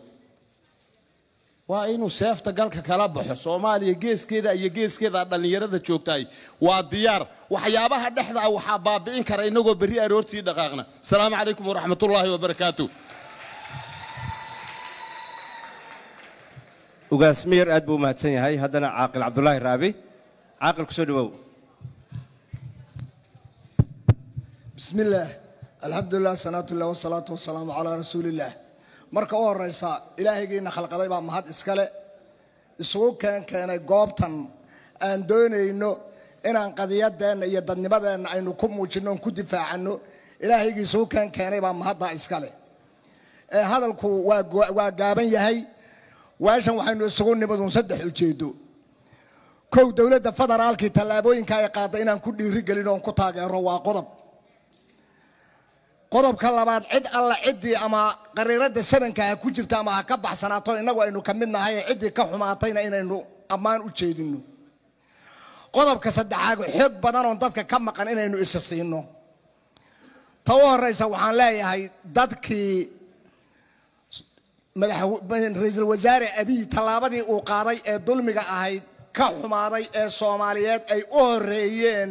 waa inuu seefta galka kala baxo. Soomaaliya geeskeeda iyo geeskeeda dhallinyarada joogtahay waa diyaar. Waxyaabaha dhexda ah waxaa baabi'in kara inagoo beri aroortii dhaqaaqna. Asalaamu calaykum waraxmatullaahi wabarakaatu. Ugaasmiyar aad buu umahadsan yahay. Haddana caaqil cabdulaahi raabi. Caaqil ku soo dhawow. Bismi alxamdulilah salaatu llah wasalaatu wasalaamu calaa rasuuli illaah marka u horeysa ilaahaygiina khalqaday baa mahad iskale. Isugu keen keenay goobtan aan doonayno inaan qadiyadeenna iyo dadnimadeenna aynu ku muujinno ku difaacano ilaahaygii isugu keen keenay baa mahaddaa iskale. Hadalku waa gaaban yahay. Weeshan waxaynu isugu nimaduun saddex ujeedo kow dowladda federaalkii tallaabooyinka ay qaaday inaan ku dhiirigelin oon ku taageero waa qodob qodobka labaad cid alla ciddii ama qariiradda sabanka ha ku jirta ama ha ka baxsanaato innagu aynu ka mid nahay ciddii ka xumaatayna inaynu ammaan u jeedinno. Qodobka saddexaad xoog badan oon dadka ka maqan inaynu isa siino. Ta u horeysa waxaan leeyahay dadkii ra'iisul wasaare abiy tallaabadii uu qaaday ee dulmiga ahayd ka xumaaday ee soomaaliyeed ay u horeeyeen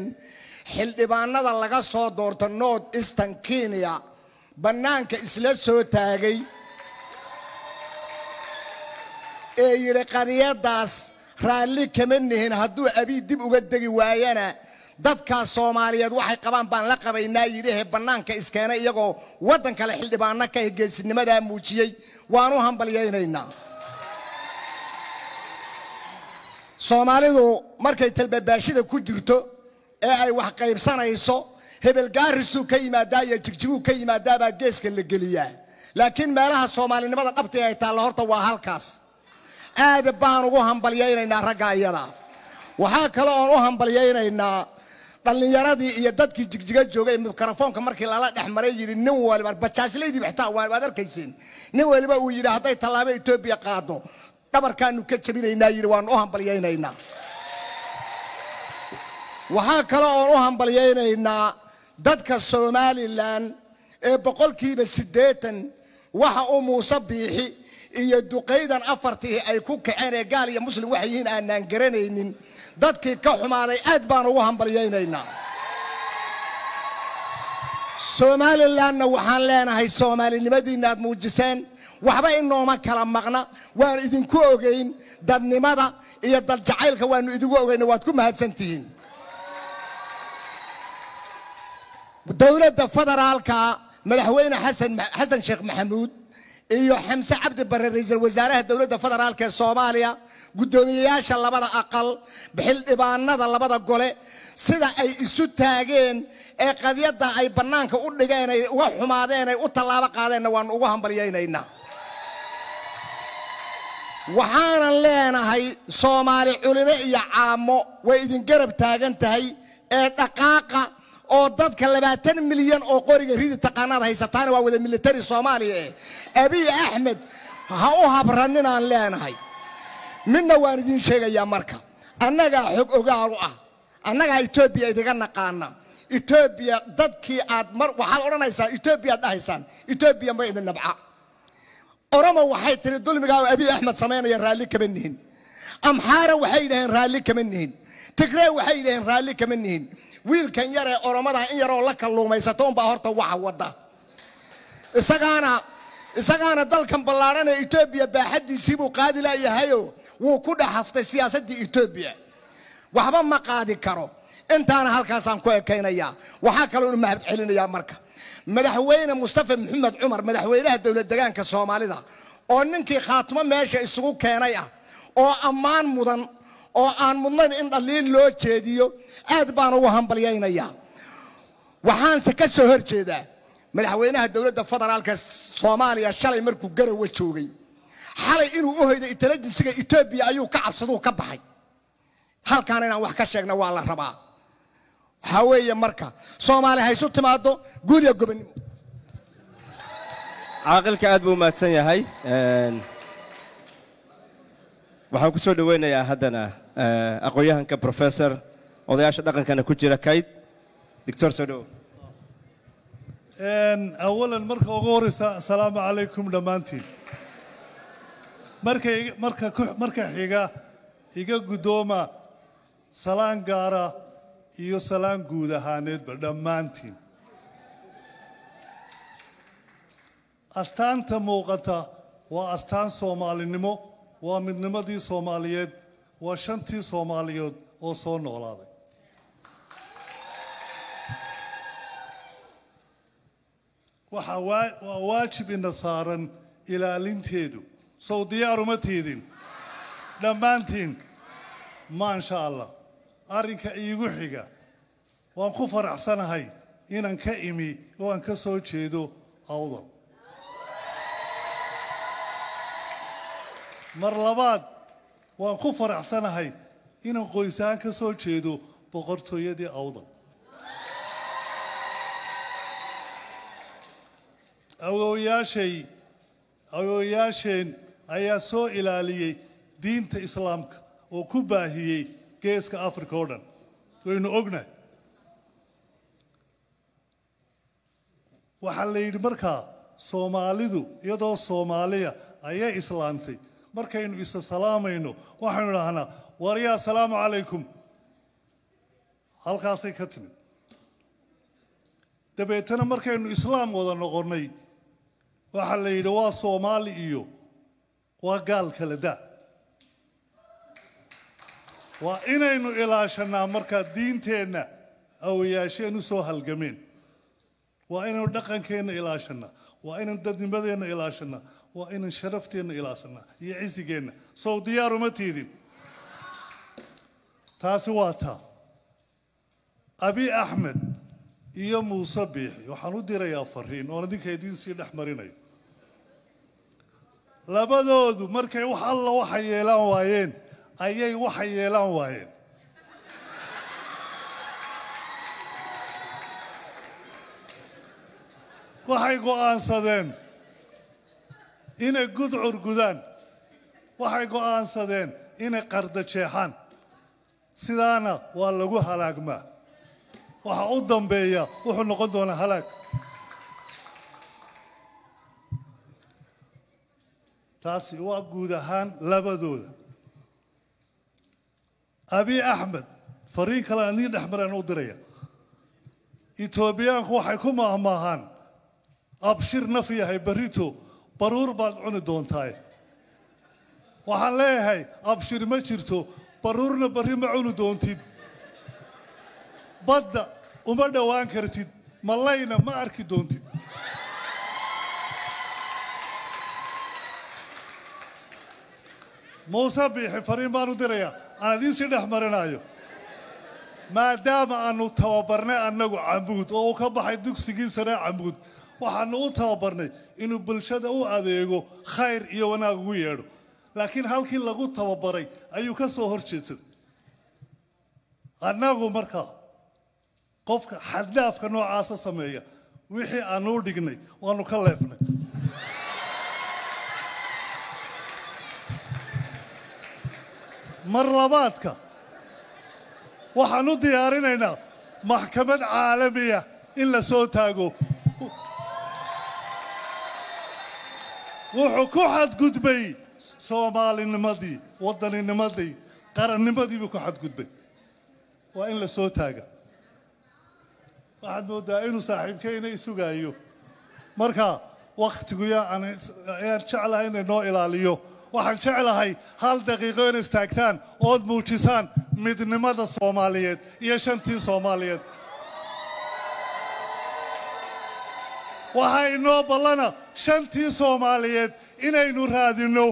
xildhibaanada laga soo doorto north eastern kenya. Bannaanka isla soo taagay. Ee yidhi qadiyaddaas raalli kama nihin. Hadduu abiy dib uga degi waayana dadkaas soomaaliyeed waxay qabaan baan la qabaynaa yidhihee bannaanka iskeenay iyagoo waddan kale xildhibaano ka geesinimadaa muujiyey. Waan u hambalyaynaynaa. Soomaalidu markay talbabaashida ku jirto ee ay wax qaybsanayso hebel gaarisuu ka yimaadaa iyo jigjiguu ka yimaadaabaa geeska la geliyaa laakiin meelaha soomaalinimada dhabtii ay taalla horta waa halkaas. Aad baan ugu hambalyaynaynaa ragga iyada waxaa kale oon u hambalyaynaynaa dhallinyaradii iyo dadkii jigjiga joogay mikrofoonka markii lala dhex maray yidhi nin waliba bajaajlaydii xitaa waad arkayseen nin waliba uu yidhi hadday tallaabo etoobiya qaado dhabarkaanu ka jabinaynaa yidhi waanu u hambalyaynaynaa waxaa kale oon u hambalyaynaynaa dadka somalilan ee boqolkiiba siddeetan waxa uu muuse biixi iyo duqaydan afartii ay ku kaceen ee gaal iyo muslim waxay yihiin aanaan garanaynin. Dadkii ka xumaaday aad baan ugu hambalyaynaynaa. Somalilanna waxaan leenahay soomaalinimadiinna muujiseen waxba inooma kala maqna. Waan idinku ogayn dadnimada iyo daljacaylka waanu idigu ogayna waad ku mahadsantihiin dowladda federaalka madaxweyne xasan xasan sheekh maxamuud iyo xamse cabdi barre ra'iisul wasaaraha dowladda federaalka ee soomaaliya guddoomiyeyaasha labada aqal xildhibaanada labada gole sida ay isu taageen ee qadiyadda ay bannaanka u dhigeen ay uga xumaadeen ay u tallaabo qaadeenna waanu ugu hambalyaynaynaa. Waxaanan leenahay soomaali culimo iyo caamo way idin garab taagan tahay ee dhaqaaqa oo dadka labaatan milyan oo qoriga ridi taqaanaad haysataana waa wada militari soomaaliya eh abiy axmed ha u habraninaan leenahay. Midna waan idiin sheegayaa marka. Annagaa xog ogaalu ah. Annagaa etoobiya idiga naqaana. Etoobiya dadkii aad mar waxaad odhanaysaa etoobiya dhahaysaan etoobiya ma idin nabca. Oromo waxay tiri dulmigaa abiy axmed samaynaya raalli kama nihin. Amxaara waxay dhaheen raalli kama nihin. Tigree waxay dhaheen raalli kama nihin wiilkan yaree oromada in yaroo la kalluumaysato unbaa horta waxa wada isagaana isagaana dalkan ballaadhan ee etoobiya baaxaddiisii buu qaadi laayahayo wuu ku dhex haftay siyaasaddii etoobiya waxba ma qaadi karo. Intaana halkaasaan ku ekaynayaa. Waxaa kaloo u mahad celinayaa marka. Madaxweyne mustafa maxamed cumar madaxweynaha dowlad degaanka soomaalida oo ninkii khaatimo meesha isugu keenay ah oo ammaan mudan oo aan mudnayn in dhaliil loo jeediyo aad baan ugu hambalyaynayaa. Waxaanse ka soo hor jeedaa madaxweynaha dowladda federaalka soomaaliya shalay markuu garawa joogay. Xalay inuu u hoyday intelligensiga etoobiya ayuu ka cabsaduu ka baxay. Halkaan inaan wax ka sheegna waa la rabaa. Waxaa weeye marka soomaali haysu timaado guud iyo caaqilka aad buu mahadsan yahay. Waxaan ku soo dhoweynayaa haddana eh, aqoon-yahanka professor odayaasha dhaqankana ku jira kayd. Doctor soo awalan marka ugu horeysa asalaamu calaykum dhammaantiin. Marka xiga iga guddooma salaan gaara iyo salaan guud ahaaneedba dhammaantiin. Astaanta muuqata waa astaan soomaalinimo waa midnimadii soomaaliyeed waa shantii soomaaliyeed oo soo noolaaday waa waa waajib ina saaran ilaalinteedu. Sow diyaaruma tiidin. Dhammaantiin. Maansha allah arrinka iigu xiga. Waan ku faraxsanahay inaan ka imi oo aan ka soo jeedo awdal mar labaad waan ku faraxsanahay inaan qoysahaan ka soo jeedo boqortooyadii awdal awoowayaashay awoowayaasheen ayaa soo ilaaliyey diinta islaamka oo ku baahiyey geeska afrika oo dhan. Waynu ognahay. Waxaa la yidhi markaa soomaalidu iyadoo soomaaliya ayay islaantay markaynu isa salaamayno waxaynu idhaahnaa waryaa asalaamu calaykum. Halkaasay ka timid. Dabeetana markaynu islaam wada noqonnay waxaa la yidhi waa soomaali iyo waa gaal kala da. Waa inaynu ilaashanaa markaa diinteenna awayaasheen u soo halgameen. Waa inaynu dhaqankeenna ilaashanaa waa inaynu dadnimadeenna ilaashanaa waa inaynu sharafteenna ilaashanaa iyo cisigeenna. Sow diyaaruma tiidin. Taasi waa taa abi axmed iyo muuse biixi waxaan u dirayaa fariin oon idinka idiin sii dhex marinayo labadoodu markay wax alla waxa yeelaan waayeen ayay waxa yeelaan waayeen. Waxay go'aansadeen inay gudcur gudaan waxay go'aansadeen inay qarda jeexaan. Sidaana waa lagu halaagmaa. Waxa u dambeeya wuxuu noqon doonaa halaag taasi waa guud ahaan labadooda. Abi axmed fariin kale aan idiin dhex maraan u diraya. Etoobiyaanku waxay ku maahmaahaan abshir naf yahay barrito baruur baad cuni doontaaye waxaan leeyahay abshir ma jirto baruurna barri ma cuni doontid. Badda uma dhowaan kartid. Mallayna ma arki doontid muuse biixi fariin baan u dirayaa aan idiin sii dhex marinaayo. Maadaama aanu tababarnay annagu camuud oo uu ka baxay dugsigii sare camuud waxaanu u tababarnay inuu bulshada u adeego khayr iyo wanaag ugu yeedho. Laakiin halkii lagu tababaray ayuu ka soo hor jeedsaday annagu markaa qofka xaddaafka noocaasa sameeya wixii aanu u dhignay waanu ka leefnay mar labaadka. Waxaan u diyaarinaynaa maxkamad caalamiya in la soo taago. Wuxuu ku xadgudbay soomaalinimadii waddaninimadii qarannimadii buu ku xadgudbay. Waa in la soo taaga. Waxaad mooddaa inuu saaxiibkeyna isugaayo marka wakhtigu yaa aan ayaan jeclahay inay noo ilaaliyo waxaan jeclahay hal daqiiqo inay istaagtaan ood muujisaan midnimada soomaaliyeed iyo shantii soomaaliyeed. Waxaa inoo ballana shantii soomaaliyeed inaynu raadinno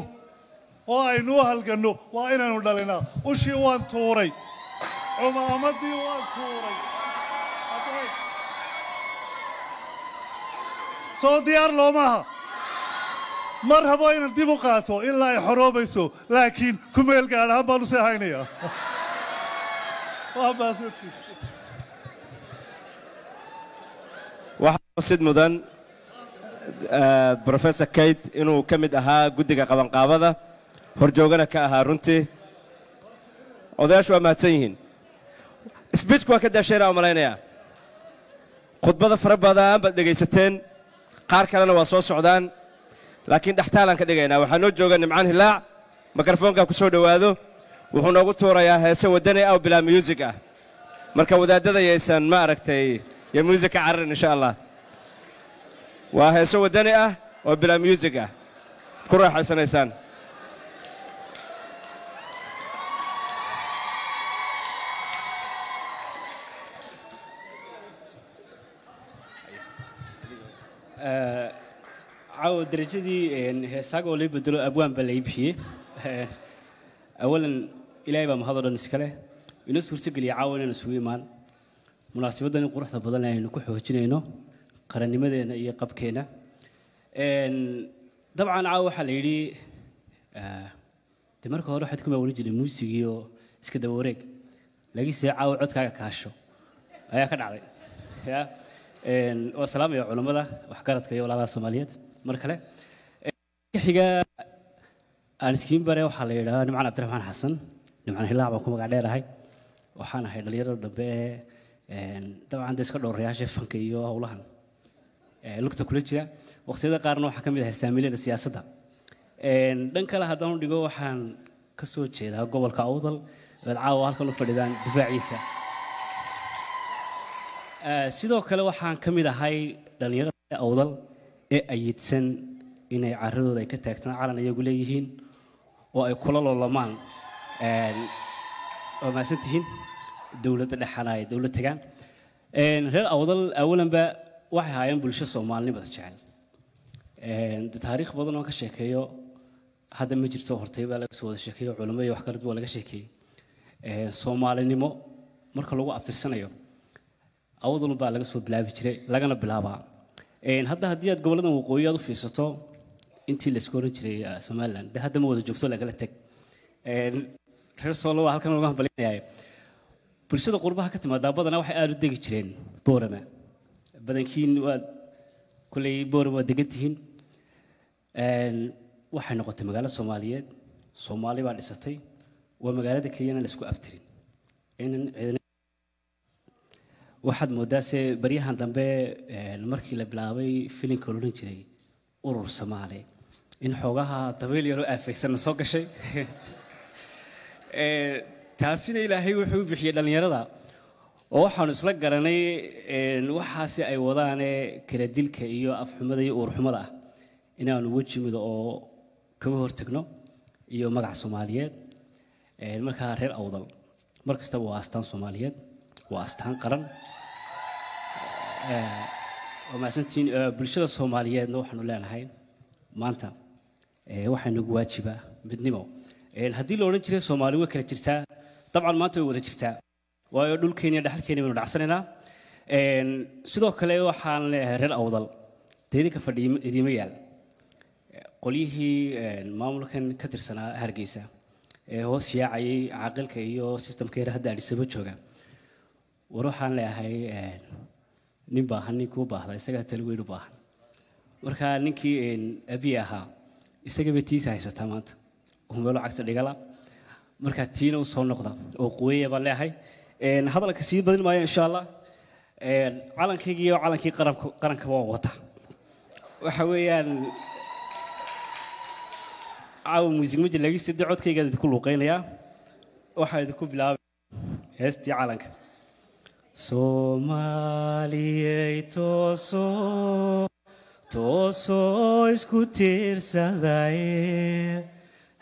oo aynu u halganno waa inaynu dhalinaa ushii waan tuuray. Cumaamadii waan tuuray. Soo diyaar loomaha ma rabo inaan dib u qaato ilaa ay xoroobayso laakiin ku meel ahaan baan u sii haynayaa. Waa waxaa mudan professor kate inuu ka mid ahaa guddiga qabanqaabada. Horjoogana ka ahaa runtii odayaashu waa mahadsan yihiin. Sbiijku waa ka daashayna u malaynayaa khudbada fara badan baad dhegaysateen. Qaar kalena waa soo socdaan laakiin dhextaalaan ka dhigaynaa. Waxaa noo jooga nimcaan hilaac mikrofoonkaa ku soo dhowaado. Wuxuu noogu tuurayaa heese waddani oo bilaa muusig ah. Marka wadaadada yaysan ma aragtay yo muusig ka cararin insha allah. Waa heeso waddani ah oo bilaa muusig ah. Ku raaxaysanaysaan caawa darajadii heesaaga oo lay bedelo abwaan baa lay bixiyey. Awalan ilaahay baa mahad oo dhan iska leh. Inoo suurtogeliya caawa inaan isugu imaan. Munaasabaddan in quruxda badan aynu ku xoojinayno qarannimadeena iyo qabkeena. Dabcan caawa waxaa la yidhi de marka hore waxaad ku maawalin jiray muusigii oo iska daba wareeg. Caawa codkaaga kaasho? Ayaa ka dhacday. Waa salaamaya culammada waxgaradka iyo walaalaha soomaaliyeed mar kale. Ka xiga aan iskiin bare waxaa la yidhahaa nimcaan cabdiraxmaan xasan. Nimcaan hilaac baan ku magac dheerahay waxaan ahay dhallinyarada dambe ee dabcan de iska dhowrayaasha fanka iyo howlahan. Lugta kula jira. Waqtiyada qaarna waxaa ka mid ahay saamilada siyaasadda. Dhan kale haddaan dhigo waxaan ka soo jeedaa gobolka awdal caawa halkan u fadhidaan difaaciisa. Sidoo kale waxaan ka mid ahay dhallinyarada awdal ee ayidsan inay caradooda ay ka taagtaan calan iyagu leeyihiin oo ay kula loolamaan waa mahadsan tihiin dowladda dhexana ay dowlad tagaan. Reer awdal awalanba waxay ahaayeen bulsho soomaalinimada jecel. Taariikh badan oo ka sheekeeyo hadda ma jirto hortay baa laga soo wada sheekeeyo culamo iyo wax kale waa laga sheekeeyey. Soomaalinimo marka lagu abtirsanayo awdal baa laga soo bilaabi jiray lagana bilaabaa hadda haddii aad goboladan waqooyi aad u fiirsato intii la isku oran jiray somaliland de hadda ma wada joogto lagala teg reer soolo waa halkan uga hambalinayaa. Bulshada qurbaha ka timaadaa badanaa waxay aada u degi jireen boorama. Badankiin waad kulley boorama waad degan tihiin. Waxay noqotay magaalo soomaaliyeed. Soomaali baa dhisatay. Waa magaalada kenyana la isku abtirin inan ciidan waxaad moodaa se baryahan dambe markii la bilaabay filimka la odhan jiray urur soomaali. In xoogaha dabeyl yaroo aafaysanna soo gashay. Taasina ilaahay wuxuu u bixiyey dhallinyarada. Oo waxaanu isla garanay waxaasi ay wadaane kala dilka iyo afxumada iyo uurxumada ah. Inaanu weji mida oo kaga hortagno iyo magac soomaaliyeed. Markaa reer awdal. Mar kastaba waa astaan soomaaliyeed waa astaan qaran waa mahadsantihiin bulshada soomaaliyeedna waxaanu leenahay maanta waxaa nagu waajiba midnimo. Haddii la odhan jiray soomaali way kala jirtaa dabcan maanta way wada jirtaa waayo dhulkeena iyo dhaxalkeena baynu dhacsanaynaa sidoo kale waxaan leeyahay reer awdal dee idinka qolyihii maamulkan ka tirsanaa hargeysa ee hoos yaacayay caaqilka iyo sistamkeera hadda adhisaba jooga war waxaan leeyahay nin baahan ninkuu baahda isagaa talweyn u baahan. Marka ninkii abiy ahaa isagaba tiisa haysataa maanta. Meelo cagta dhigala. Marka tiina u soo noqda oo quweeya baan leeyahay hadalka sii badin maayo insha allah calankaygii iyo calankii qarankaba waan wata. Waxa weeyaan caawa muusig ma jir laakiin sida codkaygaad idinku luuqaynayaa. Waxaa idinku bilaabay heestii calanka soomaaliyey toosoo isku tiirsadaye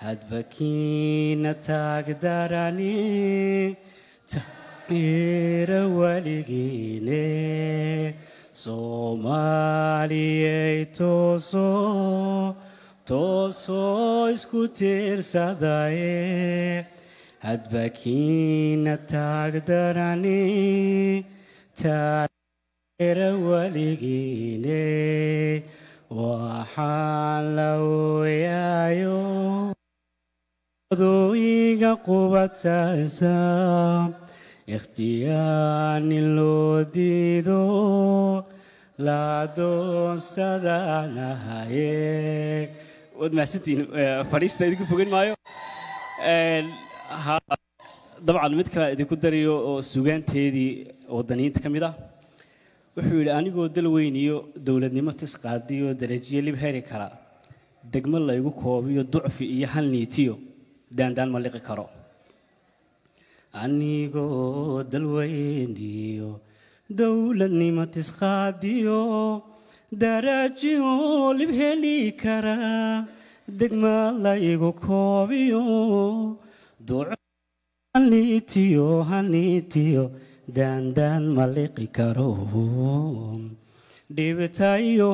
hadba kiina taagdarani taqdiira weligiine soomaaliyey toosoo isku tiirsadaye hadba kiina taagdarani taageera weligiine waxaan la ooyaayo adooyiga qubataysa ikhtiyaani loo diido la doonsadaanahaye waad mahadsantihiin Eh, fadhiista idinku fogeyn maayo dabcan mid kale idinku darayo oo sugaanteedii wadaniyiinta ka mid ah wuxuu yidhi anigoo dal weyn iyo dowladnimo tis qaadiyo darajiyo lib heri kara. Degmo laygu koobiyo ducfi iyo hal niitiyo. Daandaan ma liqi karo. Anigoo dal weyn iyo dowladnimo tis darajiyo lib heli kara. Degma laygu koobiyo halniitiyo halniitiyo daandaan ma liqi karo dhibtayo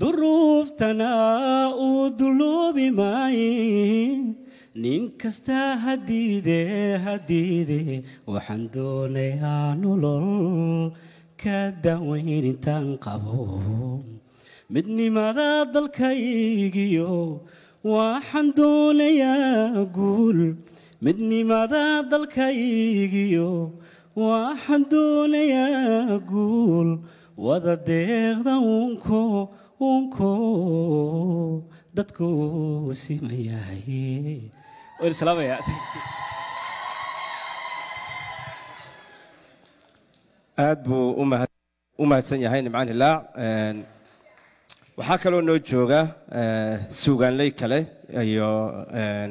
duruuftana uu duloobi maaye nin kasta hadiide hadiide waxaan doonayaa nolol ka daaweyn intaan qabo midnimada dalkaygiyo waxaan doonayaa guul. Midnimada dalkaygiyo waxaan doonayaa guul. Wada deeqda unko unko dadku simayahay. Waan islaamayaa aad buu u mahad- u mahadsan yahay nimcaan hilaac waxaa kaloo noo jooga eh, suugaanley kale iyo een,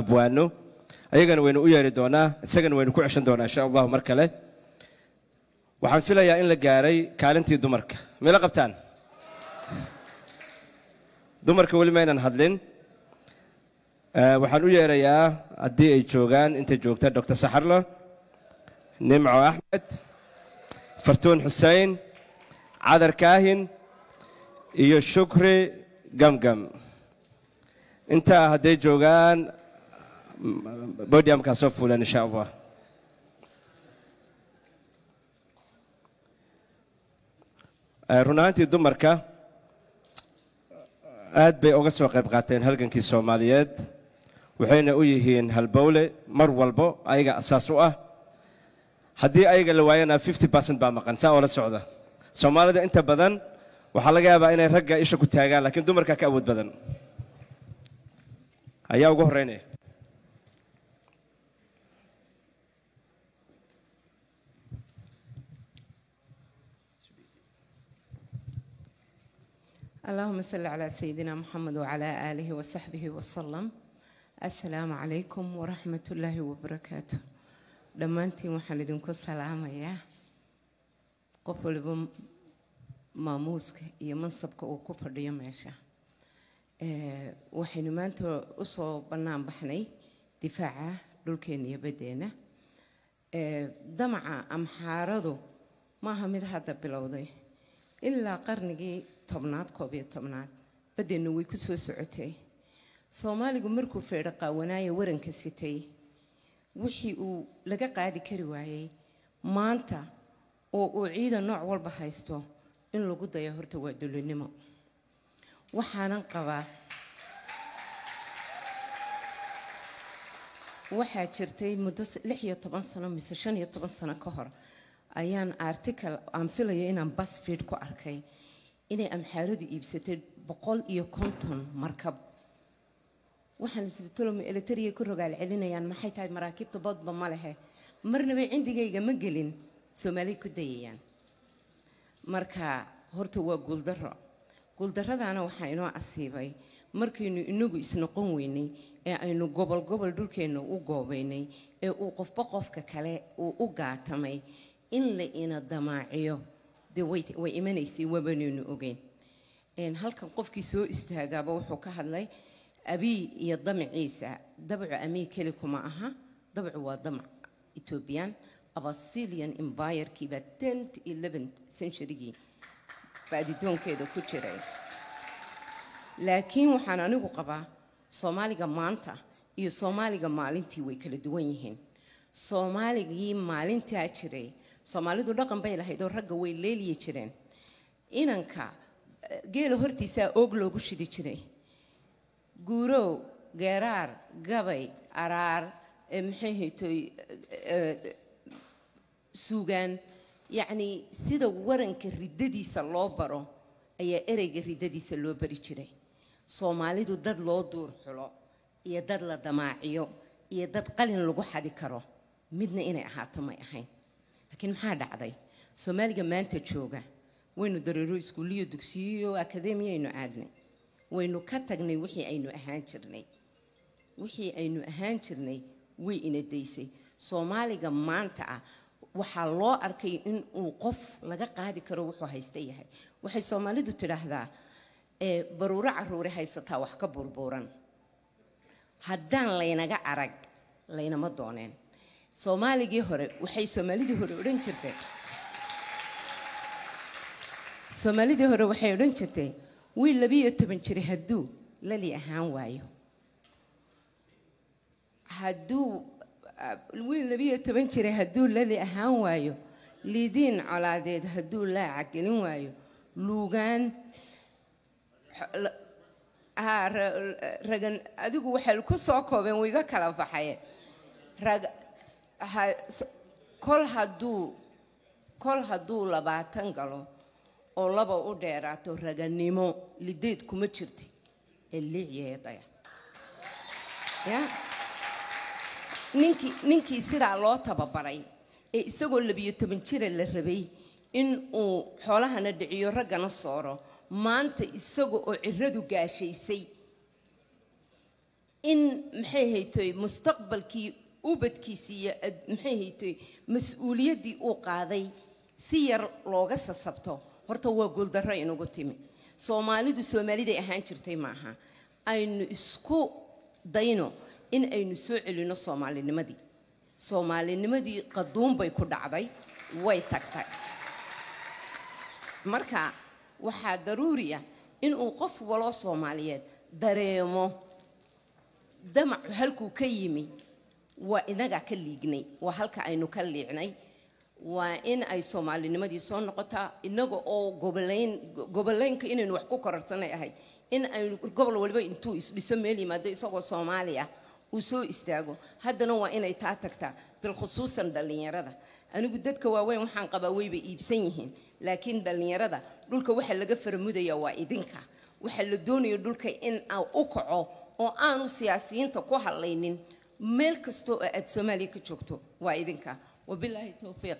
abwaano ayagana waynu u yeeri doonaa isagana waynu ku ceshan doonaa insha allahu mar kale. Waxaan filayaa in la gaaray kaalintii dumarka. Meela qabtaan? Dumarka weli maynan hadlin. Eh, waxaan u yeerayaa haddii ay joogaan inta joogta dr saxarlo nimco axmed fartuun xuseen cadar kaahin iyo shukri gamgam. Intaa hadday joogaan bodiamkaa soo fuulan insha allah. Eh, run ahaantii dumarka aad bay uga soo qayb qaateen halgankii soomaaliyeed waxayna u yihiin halbowle mar walbo ayaga asaas u ah. Haddii ayaga la waayana 50 baa maqan saa oo la socda. Soomaalida inta badan waxaa laga yaabaa inay ragga isha ku taagaan laakiin dumarkaa ka awood badan. Ayaa ugu horeynaya allahuma salli calaa sayidina moxamed wacalaa aalihi wasaxbihi wasalam assalaamu calaykum waraxmat ullaahi wabarakaatu dhammaantiin waxaan idinku salaamayaa. Qof waliba maamuuska iyo mansabka uu ku fadhiyo meesha. Eh, waxaynu maanta u soo bannaan baxnay difaaca dhulkeena iyo baddeenna Eh, damaca amxaaradu maaha mid hadda bilowday. Ilaa qarnigii tobnaad koob iyo tobnaad baddeenna way ku soo socotay. Soomaaligu markuu feedho qaawanaayo waranka sitay wixii uu laga qaadi kari waayey maanta oo uu ciidan nooc walba haysto in lagu dayo horta waa dulinimo. Waxaanan qabaa waxaa jirtay muddo lix iyo toban sano mise shan iyo toban sano ka hor ayaan article aan filayo inaan busfeed ku arkay inay amxaaradu iibsatay boqol iyo konton markab. Waxaan isritoloma elitariya ku rogaal celinayaan maxay tahay maraakiibta badba ma lehe? Marnaba cindigayga ma gelin. Soomaaliya ku dayayaan marka horta waa guuldaro guuldarradaana waxaa inoo asiibay. Markaynu inagu isnoqon weynay ee aynu gobol gobol dhulkeenna u goobaynay ee uu qofba qofka kale uu u gaatamay in la ina damaaciyo. Dee way imanaysay wabanaynu ogeyn. Halkan qofkii soo istaagaaba wuxuu ka hadlay abiy iyo damaciisa dabcu amii keli kuma aha. Dabcu waa damac ethoobiyan abasilian empirekiibaa tenth eleventh centurygii baadidoonkeeda ku jiray laakiin waxaan anigu qabaa soomaaliga maanta iyo soomaaliga maalintii way kala duwan yihiin soomaaligii maalintaa jiray soomaalidu dhaqan bay lahayd oo ragga way leeliyi jireen inanka geela hortiisaa oog loogu shidi jiray guurow geeraar gabay araar maxay haytoy suugaan. Yacni sida waranka riddadiisa loo baro ayaa ereyga riddadiisa loo bari jiray. Soomaalidu dad loo duur xulo iyo dad la damaaciyo iyo dad qalin lagu xadi karo midna inay ahaato may ahayn. Laakiin maxaa dhacday? Soomaaliga maanta jooga waynu dareero iskuuliyo dugsiyo akademiyaynu aadnay. Waynu ka tagnay wixii aynu ahaan jirnay. Wixii aynu ahaan jirnay way ina daysay. Soomaaliga maanta ah waxaa loo arkay in uu qof laga qaadi karo wuxuu haysta yahay. Waxay soomaalidu tidhaahdaa baruuro caruure haysataa wax ka burbuuran haddaan laynaga arag laynama dooneen. Soomaaligii hore waxay soomaalidii hore odhan jirtay. Soomaalidii hore waxay odhan jirtay wiil labiyo toban jiri hadduu lali ahaan waayo. Hadduu wiil labiyo toban jira hadduu lali ahaan waayo lidiin colaadeed hadduu laaca gelin waayo luugaan ragan adigu waxay ku soo koobeen wiiga kala baxaye kol hadduu kol hadduu labaatan galo oo laba u dheeraato raganimo lideed kuma jirta ee liicyeedaya ya ninkii ninkii sidaa loo tababaray. Ee isagoo labiyo toban jira la rabay in uu xoolahana dhiciyo raggana sooro. Maanta isaga oo ciradu gaashaysay. In maxay haytoy mustaqbalkii ubadkiisii iyo maxay haytoy mas'uuliyaddii uu qaaday si yar looga sasabto. Horta waa guuldarro inugu timi. Soomaalidu soomaaliday ahaan jirtay maaha. Aynu isku dayno in aynu soo celinno soomaalinimadii soomaalinimadii qaduun bay ku dhacday way tagtay. Marka waxaa daruuri ah inuu qof waloo soomaaliyeed dareemo damacu halkuu ka yimi waa inagaa ka liignay waa halka aynu ka liicnay waa in ay soomaalinimadii soo noqotaa inaga oo gobolayn goboleynka inaynu wax ku kororsanay ahayd. In aynu gobol waliba intuu isdhiso meel yimaado isagoo soomaali ah uu soo istaago. Haddana waa inay taa tagtaa bilkhusuusan dhallinyarada. Anigu dadka waaweyn waxaan qabaa wayba iibsan yihiin laakiin dhallinyarada dhulka waxa laga faramudaya waa idinka. Waxa la doonayo dhulka in aa u kaco oo aanu siyaasiyiinta ku hadlaynin. Meel kastoo oo aad soomaaliya ka joogto waa idinka. Wabilaahi towfiiq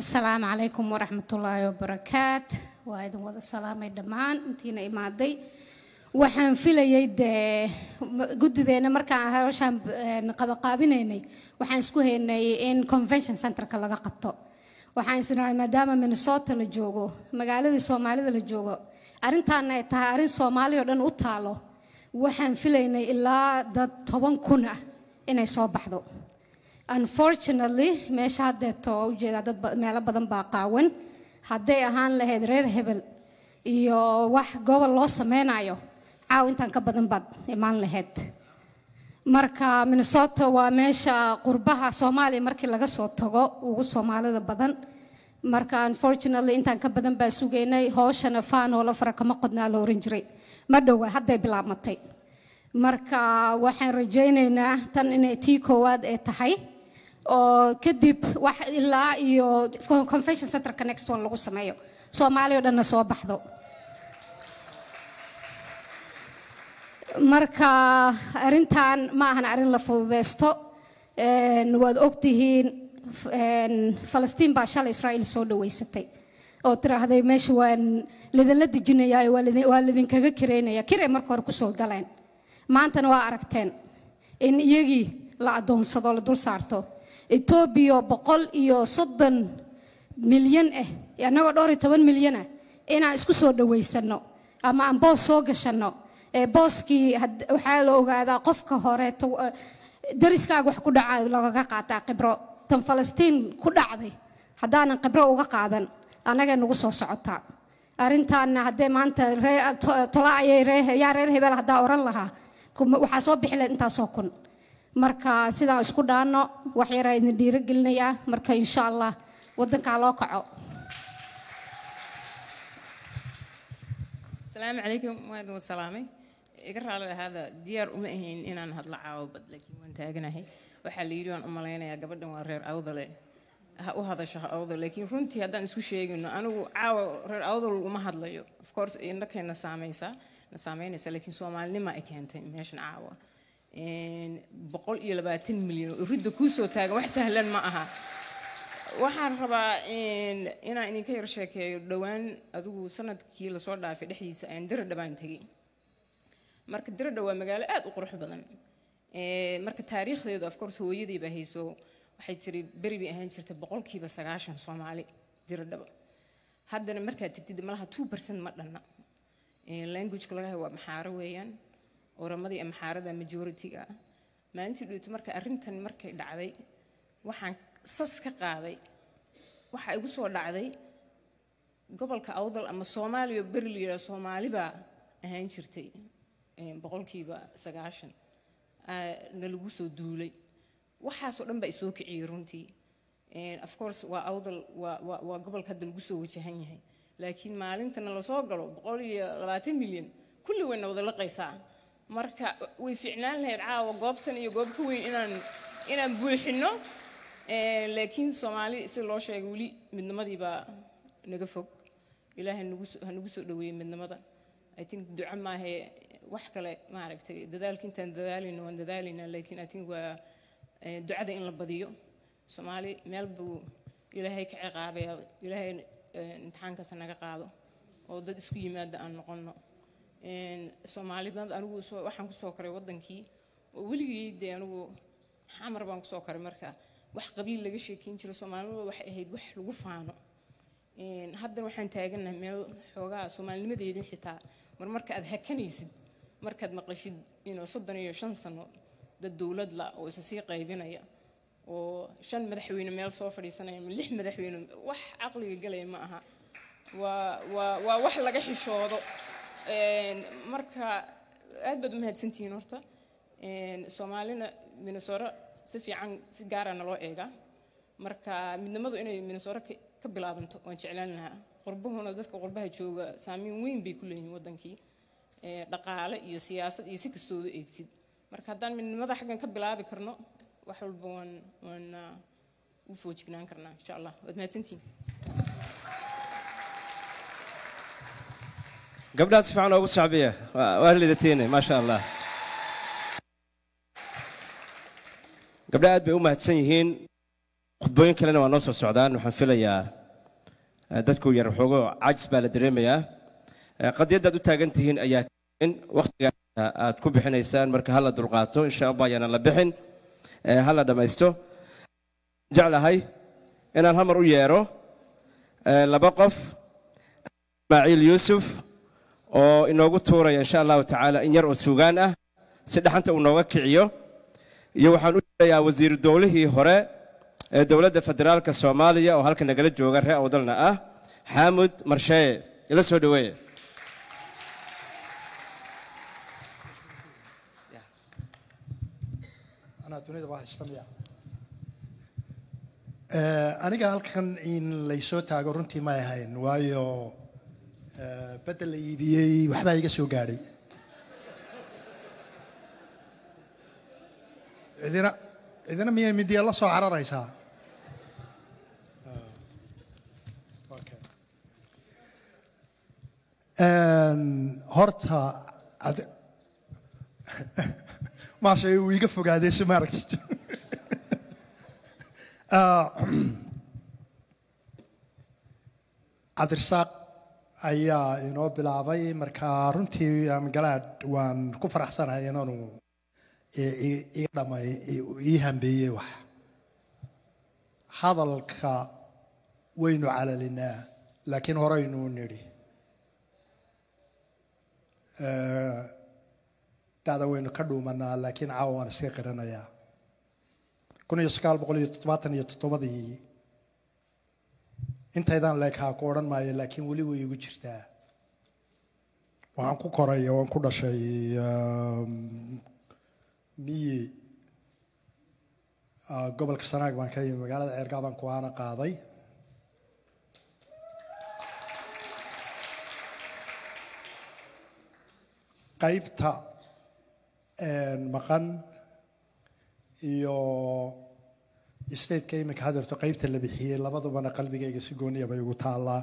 asalaamu calaykum waraxmatullaahi wabarakaat waa idin wada salaamay dhammaan. Intiina imaaday. Waxaan filayay dee guddideena markaan hawshaan een, qabaqaabinaynay waxaan isku haynay in convention centerka laga qabto. Waxaan isnahay maadaama minnesota la joogo magaaladii soomaalida la joogo arrintaana ay tahay arrin soomaali oo dhan u taalo waxaan filaynay ilaa dad toban kun ah inay soo baxdo. Unfortunately meesha haddeeto u jeedaa dad meelo badan baa qaawan hadday ahaan lahayd reer hebel iyo wax gobol loo sameynayo caaw intaan ka badan baad imaan lahayd marka minnesota waa meesha qurbaha soomaaliya markii laga soo tago ugu soomaalida badan. Marka unfortunately intaan ka badan baa sugaynay hooshana faanoola fara kama qodnaa la oran jiray. Ma dhowa hadday bilaabmatay marka waxaan rajaynaynaa tan inay tii koowaad ay tahay oo kadib wax ilaa iyo convention centerka next one lagu sameeyo. Soomaaliya oo dhanna soo baxdo. Marka arrintan ma ahan arrin la fududeysto waad ogtihiin falastiin baa shalay israa'iil soo dhaweysatay oo tiraahday meesha waan lidinla dejinayaa waa lidin- waa lidinkaga kireynaya. Kiray marka hore ku soo galeen. Maantana waa aragteen in iyagii la adoonsado la dul saarto etoobiya boqol iyo soddon milyan ah annagoo dhowr iyo toban milyan ah inaan isku soo dhaweysano ama aan boos soo gashanno booskii waxaa la ogaadaa qofka eh, dariskaaga wax ku dhacaa lagaga qaataa khibro. Tan falastiin ku dhacday haddaanan khibro uga qaadan annagay nagu soo socotaa. Arrintaana haddee maanta ree to- tola ayay ree yaa reer hebel haddaa oran lahaa. Waxaa soo bixi lahayd intaasoo kun marka sidaan isku dhaanno wax yaraa idin dhiirigelinayaa. Marka insha allah waddankaa loo kaco. Asalaamu calaykum waa idin wad salaamay. Iga raali lahaada diyaar uma ahayn inaan hadlo caawo laakiin waan taaganahay. Waxaa la yidhi waan u gabadhan waa reer awdale ha u hadasho ha awdal laakiin runtii haddaan isku sheegino anigu caawa reer awdal uma hadlayo. Of course indhakay na saamaysaa na saameynaysaa laakiin soomaalinima ay keentay meeshan caawa milyan oo ridda kuu soo taagan wax sahlan ma aha waxaan rabaa een, inaan idinka yar sheekeeyo dhowaan adigu sanadkii lasoo dhaafay dhexdiisa ayaan diradha baan tegey marka diradha waa magaalo aad u qurux badan Ee, marka taariikhdeedu of course hooyadii baa hayso waxay tiri beri bay ahaan jirtay boqolkiiba sagaashan soomaali diradhaba haddana markaad tegtid malaha two percent ma dhanna Ee, languageka laga hayo waa maxaaro weeyaan ah marka arrintan markay dhacday waxaan sas ka qaaday waxaa igu soo dhacday gobolka awdal ama soomaaliya oo beri la yidhaha soomaali baa ahaan jirtay een, boqolkiiba sagaashan aa, na lagu soo duulay waxaasoo dhan baa isoo kiciyey runtii Een, of course waa gobolka hadda lagu soo wajahan yahay laakiin maalintana lasoo galo boqol iyo labaatan milyan kulli wayna wada laqaysaa marka way fiicnaan lahayd caawa goobtan iyo goob ka weyn inaan inaan buuxino Ee, laakiin soomaali si loo sheegay weli midnimadii baa naga fog. Ilaahay ha nagu soo dhaweeyey midnimada. I think duco maahe wax kale maaragtay dadaalka intaan dadaalayna waan dadaalaynaa laakiin i think waa ee, ducada in la badiyo. Soomaali meel buu ilaahay ka ciqaabaya ilaahay ee, imtixaankaas naga qaado. Oo dad isku yimaada aan noqonno إن سومالي بنت أنا وسو وحنا كسوكر ودن كي وولي دي أنا وحمر بنك سوكر مركا. وح قبيل لجشي كين شل سومالي وح هيد وح لوفانو إن هذا وحنا تاجنا مل حوجا سومالي مدي يدي حتى مر مركا أذهكني سد مركا مقلش إنه صدنا يشان سنو ده الدولة لا وسسي قيبنا يا وشان مدحوين مل سوفر يسنا يعني يمل لح مدحوين. وح عقلي قلي معها و و وح لجحي شو هذا marka aad baad u mahadsantihiin horta. Soomaalina minnesota si fiican si gaara naloo eega marka midnimadu inay minnesota ka bilaabanto waan jeclaan lahaa. Qurbahuna dadka qurbaha jooga saameyn weyn bay ku leeyihiin wadankii dhaqaale iyo siyaasad iyo si kastooda eegtid. Marka haddaan midnimada xaggan ka bilaabi karno wax walba waan waan ah, u foojignaan karnaa insha allah. Waad mahadsantihiin gabdhaha si fiican oogu sacbiya waa lidatiine maasha allah gabdha aad bay u mahadsan yihiin. Khudbooyin kalena waa noo soo socdaan waxaan filayaa eh, dadku yar waxoogo cajis baa la dareemayaa. Eh, qadiyaddaad u taagan tihiin ayaa wakhtiga aad ku bixinaysaan marka hala dulqaato insha allah ayaana la bixin. Eh, hala dhammaysto jeclahay inaan hamar u yeero. Laba qof ismaaciil yuusuf oo inoogu tuuraya insha allahu tacaala in yar oo suugaan ah si dhaxanta uu nooga kiciyo. Iyo waxaan u yeerayaa wasiiru dowlihii hore ee dowladda federaalka soomaaliya oo halka nagala jooga ree awdalna ah xaamud marsheeye ila soo dhoweeye Eh, aniga halkan in laysoo taago runtii ma ahayn waayo bedel la iibiyey waxbaa iga soo gaadhay cidina cidina miyay midiya la soo cararaysaa. Okay. Een, horta maasha uu iga fogaaday si maaragtid Ah, cabdirasaaq ayaa inoo bilaabay. Marka runtii am galaad waan ku faraxsanahay inaanu ii hambeeyey wax. Hadalka waynu calalinaa laakiin horeynu nidhi. Da'da waynu ka dhuumanaa laakiin caawa waan iska qiranayaa. Kun iyo sagaal boqol iyo toddobaatan iyo toddobadii intaydaan leekaa ku odhan maayo laakiin weli way igu jirtaa. Waxaan ku koray waan ku dhashay um, miyi ah, gobolka sanaag baan ka yimi magaalada ceergaabaan ku-aana qaaday. Qaybta maqan iyo stateka iminka hadeerto qaybta la bixiyey labadubana qalbigayga si gooniya bay ugu taallaa.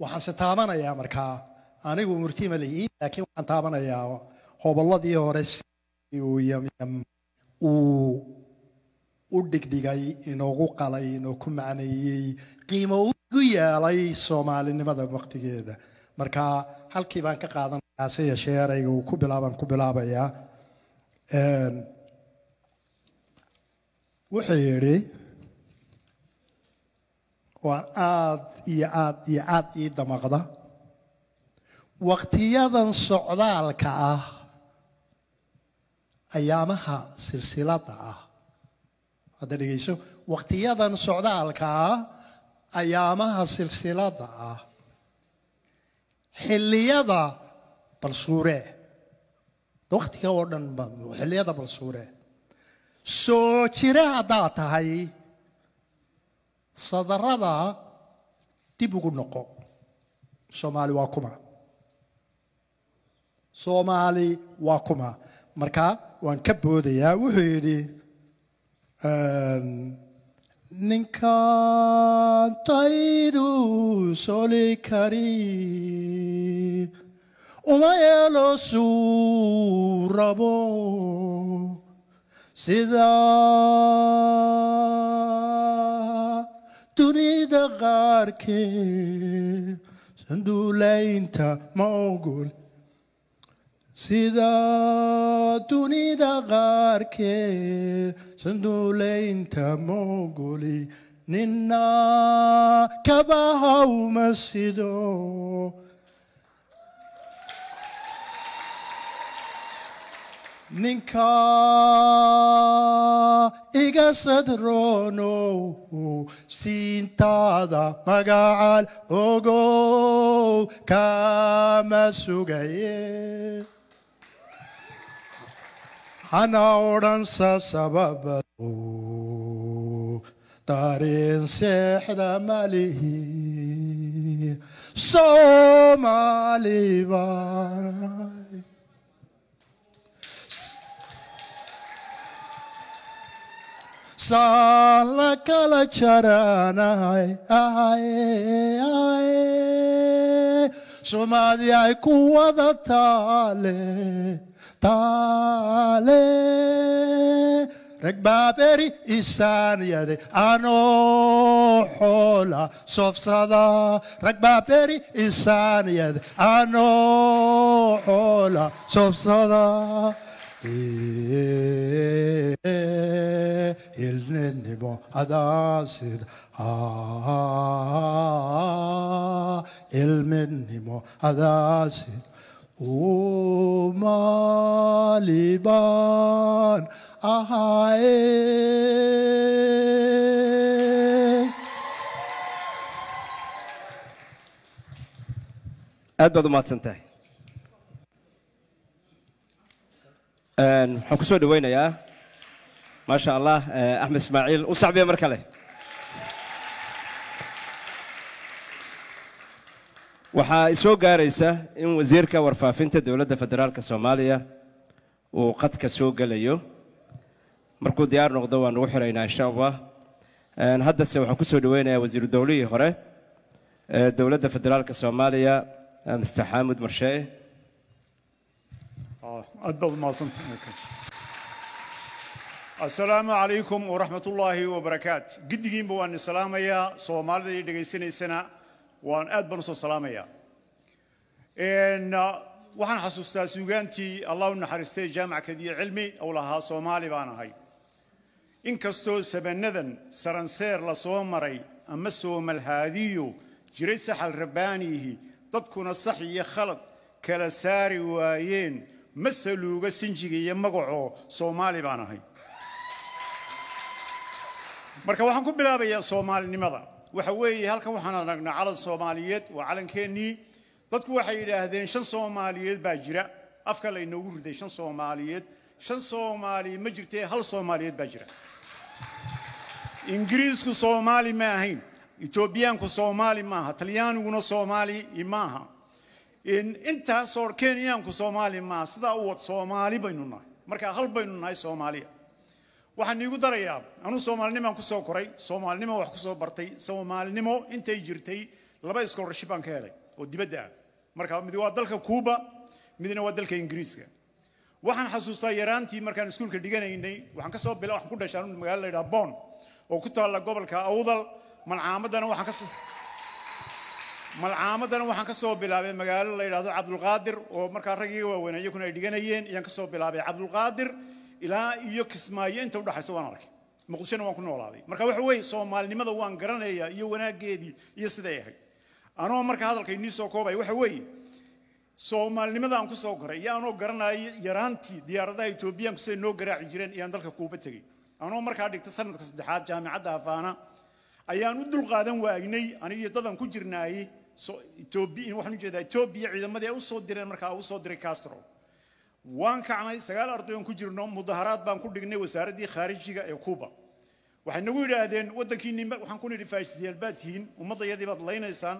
Waxaan se taabanayaa markaa anigu murtima lihi laakiin waxaan taabanayaa hobolladii hore uu u dhigdhigay inoogu qalay inoo ku macneeyey qiimo ugu yeelay soomaalinimada waqtigeeda. Marka halkii baan ka qaadanayaa se yeeshee erayga uu ku bilaabaan ku bilaabayaa wuxuu yidhi waan aad iyo aad iyo aad ii damaqda. Waqtiyadan socdaalka ah ayaamaha silsiladda ah. Hadda dhegeyso waqtiyadan socdaalka ah ayaamaha silsiladda ah. Xilliyada balsuure. Waqtiga oo dhan xilliyada balsuure soo jire haddaad tahay sadarada dib ugu noqo soomaali waa kuma. Soomaali waa kuma. Marka waan ka boodayaa wuxuu yidhi ninkaan soli kari. Uma yeelo suu rabo sida dunida qaarkeed sanduulaynta ma ogol sida dunida qaarkeed sanduulaynta ma ogoli nina kabaha uma sido ninka iga sadroono siintaada magacaal ogow kama sugaye. Hana odhansa sababado dareen seexda malihi. Soomaaliba saan la kala jaranahay somaadi ay ku wada taale taale rag baaberi isaanyade anoo xoola soofsada rag baaberi isaanyade anoo xoola aad baad u mahadsan tahay waxaan ku soo dhawaynayaa. Maasha allah eh, axmed ismaaciil u sacbiya mar kale. Waxaa isoo gaaraysa in wasiirka warfaafinta dowladda federaalka soomaaliya uu qadka soo gelayo. Markuu diyaar noqdo waan ugu xiraynaa insha allah. Haddase waxaan ku soo dhawaynayaa wasiiru dowlihii hore ee dowladda federaalka soomaaliya eh, mr. Xaamud marshee aad baad umahadsantahay assalaamu calaykum waraxmat ullaahi wabarakaat giddigiinba waan islaamayaa soomaalida ii dhegaysanaysana waan aad baan u soo salaamayaa Een, ah, waxaan xasuustaa suugaantii allah u naxariistay jaamac kadiyo cilmi ou lahaa soomaali baan ahay inkastoo sabanadan saranseer la soo maray ama soomalhaadiyo jiray saxal rabbaaniyihi dadkuna sax iyo khalad kala saari waayeen ma saluuga sinjiga iyo magacoo soomaali baan ahay marka waxaan ku bilaabayaa soomaalinimada. Waxa weeye halkan waxaan aragnaa calan soomaaliyeed. Waa calankeenii dadku waxay yidhaahdeen shan soomaaliyeed baa jira. Afka la inoogu riday shan soomaaliyeed. Shan soomaali ma jirtee hal soomaaliyeed baa jira. Ingiriisku soomaali ma ahayn. Etoobiyaanku soomaali maaha talyaaniguna soomaali maaha intaasoo kenyaanku soomaali maaha sidaa u wad soomaali baynu nahay. Marka hal baynu nahay soomaaliya. Waxaan iigu darayaa anuu soomaalinimaan ku soo koray soomaalinimo wax ku soo bartay soomaalinimo intay jirtay laba scholarship baan ka helay oo dibadda ah. Marka mid waa dalka kuuba midna waa dalka ingiriiska. Waxaan xasuustaa yaraantii markaan iskuulka dhiganaynay waxaan ka soo bila waxaan ku dhashay anu magaalo la yidhaha bon oo ku taalla gobolka awdal malcaamadana waxaan ka soo malcaamadana waxaan ka soo bilaabay magaalo la yidhaahdo cabdulqaadir oo markaa raggii waaweyn iyakuna ay dhiganayeen ayaan ka soo bilaabay. Cabdulqaadir ilaa iyo kismaayo inta udhaxaysa waan arkay. Muqdishona waan ku noolaaday. Marka waxa weeye soomaalinimada waan garanayaa iyo wanaaggeedii iyo siday ahayd. Anoo marka hadalka inii soo koobaya waxa weeye soomaalinimada aan ku soo koray iyo anoo garanaya yaraantii diyaaradaha etoobiyaanku siday noo garaaci jireen iyaan dalka kuuba tegey. Anoo markaa dhigta sanadka saddexaad jaamicadda hafaana ayaan u dulqaadan waagnay anigiyo dadan ku jirnaayey waxaan u jeedaa etoobiya ciidamadii ay u soo direen markaa u soo diray castro. Waan kacnay sagaal arday oon ku jirno mudaharaad baan ku dhignay wasaaraddii khaarijiga ee kuuba. Waxay nagu yidhaahdeen waddankiinni waxaan ku nidhi faashisiyaal baad tihiin ummaddayadii baad laynaysaan.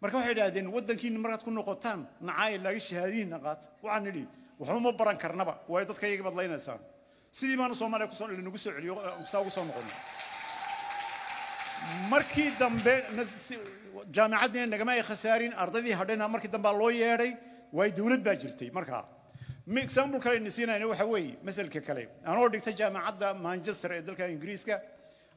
Marka waxay idhaahdeen waddankiinni markaad ku noqotaan nacaay laga shahaadihiinna qaata waxaan nidhi waxba ma baran karnaba waayo dadkayagii baad laynaysaan. Sidii baanu soomaaliya ku soo nagu soo celiyo saa ugu soo noqonnay markii dambe jaamicaddiina nagama ay khasaarin ardaydii hadhayna markii dambaa loo yeedhay waayo dowlad baa jirtay. Markaa example kale aynu siinayna waxa weeye masalka kale. Anoo dhigtay jaamicadda manchester ee dalka ingiriiska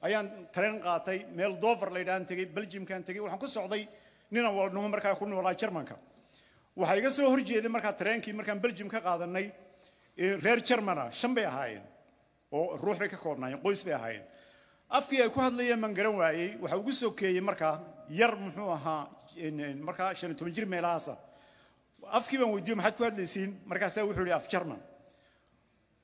ayaan tareen qaatay meel dover la yidhahan tegey belgiumkaan tegey waxaan ku socday ninan walnuhu markaa ku noolaa jarmanka waxaa iga soo horjeeday markaa tareenkii markaan belgium ka qaadanay ee reer jarmana shan bay ahaayeen oo ruux bay ka koobnaayeen qoys bay ahaayeen afkii ay ku hadlayeen man garan waayey. Waxa ugu sokeeyey markaa yar muxuu ahaa markaa shan iyo toban jir meelahaasa. Afkii baan weydiiyey maxaad ku hadlaysiin? Markaasaa wuxuu yidhi af jarman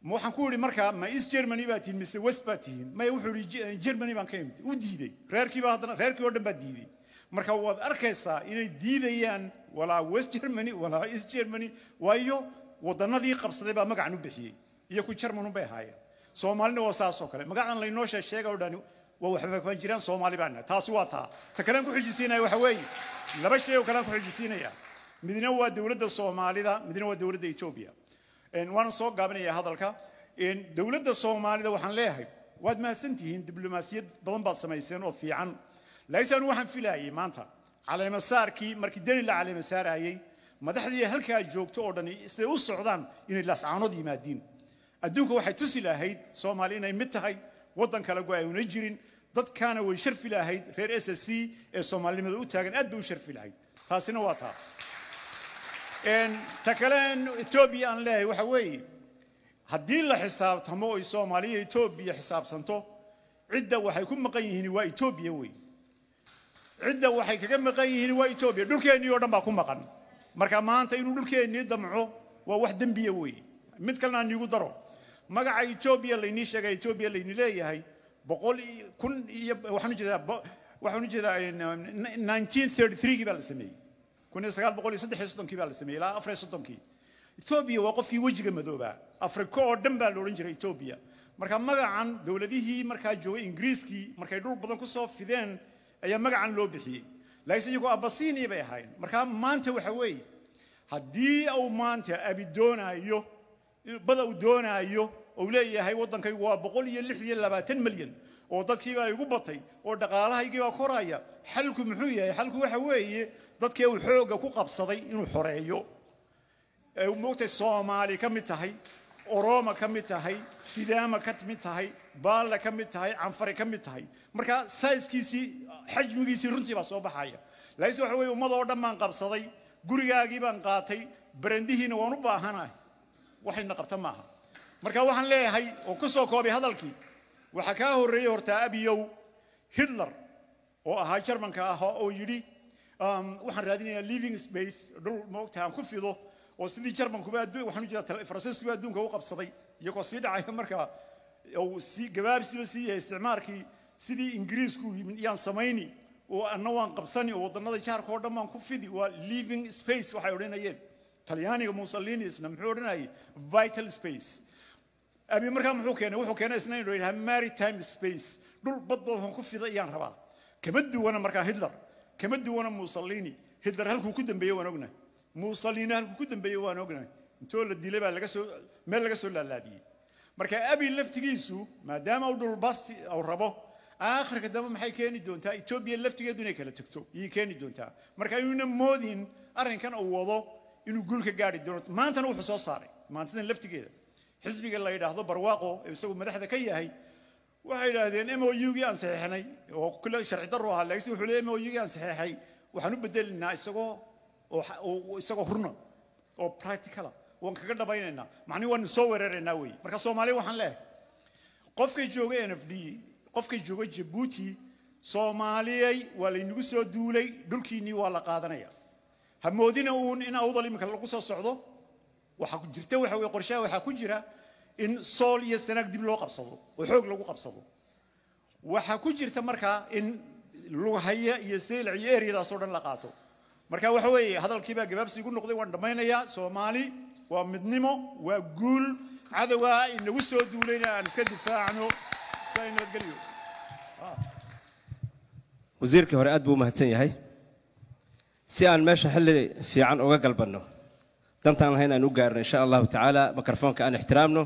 ma waxaan ku idhi markaa ma east germany baa tihiin mise west baa tihiin? Maya wuxuu "Ge- germany baan ka imid u diiday. Reerkiiba haddana reerkii oo dhan baa diiday. Marka waad arkaysaa inay diidayaan walaa west germany walaa east germany. Waayo wadannadii qabsaday baa magacan u bixiyey. Iyo ku jarman bay ahaayeen soomaalina waa saas oo kale. Magacan laynoo sheeg-sheega oo dhani waa waxba kuma jiraan soomaali baan nahay taasi waa taa. Ta kalean ku xijisiinaya waxa weeye. Laba shay oo kalean ku xijisiinaya. Midna waa dowladda soomaalida midna waa dowladda etoobiya Een, waan soo gaabinayaa hadalka. Dowladda soomaalida waxaan leeyahay waad mahadsan tihiin diblomaasiyad badan baad samayseen oo fiican. Laakiin anu waxaan filaayay maanta. Caleemasaarkii markii deni la caleemasaarayey madaxdii halkaa joogto oo dhan siday u socdaan inay laascaanood yimaadiin adduunka waxay tusi lahayd soomaali inay mid tahay waddan kale go una jirin. Dadkaana way sharfi lahayd reer s c ee soomaalinimada u taagan aad bay u sharfi lahayd. Taasina waa taa. Ta kale etoobiya aan leeyahay waxa weeye haddii la xisaabtamo oy soomaaliya etoobiya xisaabsanto cidda waxay ku maqan yihiin waa etoobiya wey cidda waxay kaga maqan yihiin waa etoobiya dhulkeennii oo dhan baa ku maqan. Marka maanta inuu dhulkeennii damco waa wax dembiya wey mid kalena aan iigu daro magaca etoobiya laynii sheegay etoobiya layni leeyahay. Kun iyo waxaan u jeedaa waxaan u jeedaa thirty three-gii baa la sameeyey. Soddonkii baa la sameeyey ilaa afar soddonkii etoobiya waa qofkii wejiga madoobaa. Afrika oo dhan baa la odhan jiray etoobiya marka magacan dowladihii markaa joogay ingiriiskii markay dhul badan ku soo fideen ayaa magacan loo bixiyey. Laakiinse iyagoo abasiini bay ahayn marka maanta waxa weeye haddii uu maanta abi doonaayo bada uu doonaayo uu leeyahay waddankaygu waa boqol iyo lix iyo labaatan milyan oo dadkiibaa igu batay oo dhaqaalahaygiibaa koraya. Xalku muxuu yahay? Xalku waxa weeye dadkii uu xoogga ku qabsaday inuu xoreeyo. Ee soomaali ka mid tahay orooma ka mid tahay sidaama ka mid tahay baalla ka mid tahay canfare ka mid tahay. Marka saiskiisii xajmigiisii runtii baa soo baxaya. Laakiinse waxa weeye ummad dhan baan qabsaday gurigaagii baan qaatay barandihiina waan u baahanahay waxayna qabta maaha. Marka waxaan leeyahay oo ku soo koobay hadalkii waxaa kaa horreeyey hortaa abiyow hitler oo ahaa jarmanka ah oo yidhi um, waxaan raadinayaa living space dhul moogtahay aan ku fido oo sidii jarmankuba waxaan u jeedaa faransiiskuba adduunka u qabsaday iyagoo sii dhacaya markaa sii gabaabsiba sii yahay isticmaarkii sidii ingiriisku yimid iyaan samayni oo anna waan qabsani oo waddannada jaarka oo dhan baan ku fidi waa living space waxay odhanayeen talyaaniga mussolini isna muxuu odhanayay vital space abi markaa muxuu keenay wuxuu keenay isna inuu yidhaha maritime space dhul badboodan ku fida ayaan rabaa kama duwana markaa hitler kama duwana mussolini hitler halkuu ku dambeeyey waan ognahay mussolini halkuu ku dambeeyey waan ognahay intoo la dilay baa laga soo meel laga soo laalaadiyey marka abi laftigiisu maadaama uu dhulbasti uu rabo aakhirka dambe maxay keeni doontaa etoobiya laftigeedu inay kala tegto iyay keeni doontaa marka ayuuna moodin arrinkan uu wado inuu guul ka gaari doono maantana wuxuu soo saaray. Maantadan laftigeeda xisbiga la yidhaahdo barwaaqo ee isagu madaxda ka yahay waxay yidhaahdeen m o u-gii aan saxeexnay oo kule sharci darro ahaa laakiin wuxuu leeyahay m o u-gii aan saxeexay waxaan u bedelinaa isagoo isagoo runa oo practicala waan kaga dhabaynaynaa. Macnihi waanu soo weeraraynaa wey marka soomaaliya waxaan leeyahay qofkay jooga n f d qofkay jooga jabuuti soomaaliyay waa laynagu soo duulay dhulkiinnii waa la qaadanaya ha moodina uun in awdal iminka lagu soo socdo waxaa jirta waxa weye qorshaha waxaa ku jira in sool iyo sanaag dib loo qabsado oo xoog lagu qabsado. Waxaa ku jirta markaa in lughaya iyo seylac iyo eryadaasoo dhan la qaato. Marka waxa weeye hadalkiibaa gabaabsi igu noqday waan dhammaynayaa soomaali waa midnimo waa guul cadowgaa inagu soo duulayna aan iska difaacno si ay nabadgelyo wasiirkii hore aad buu u mahadsan yahay si aan meesha xilli fiican uga galbanno dantaan lahayn aan u gaarno insha allahu tacaala mikrofoonka aan ixtiraamno.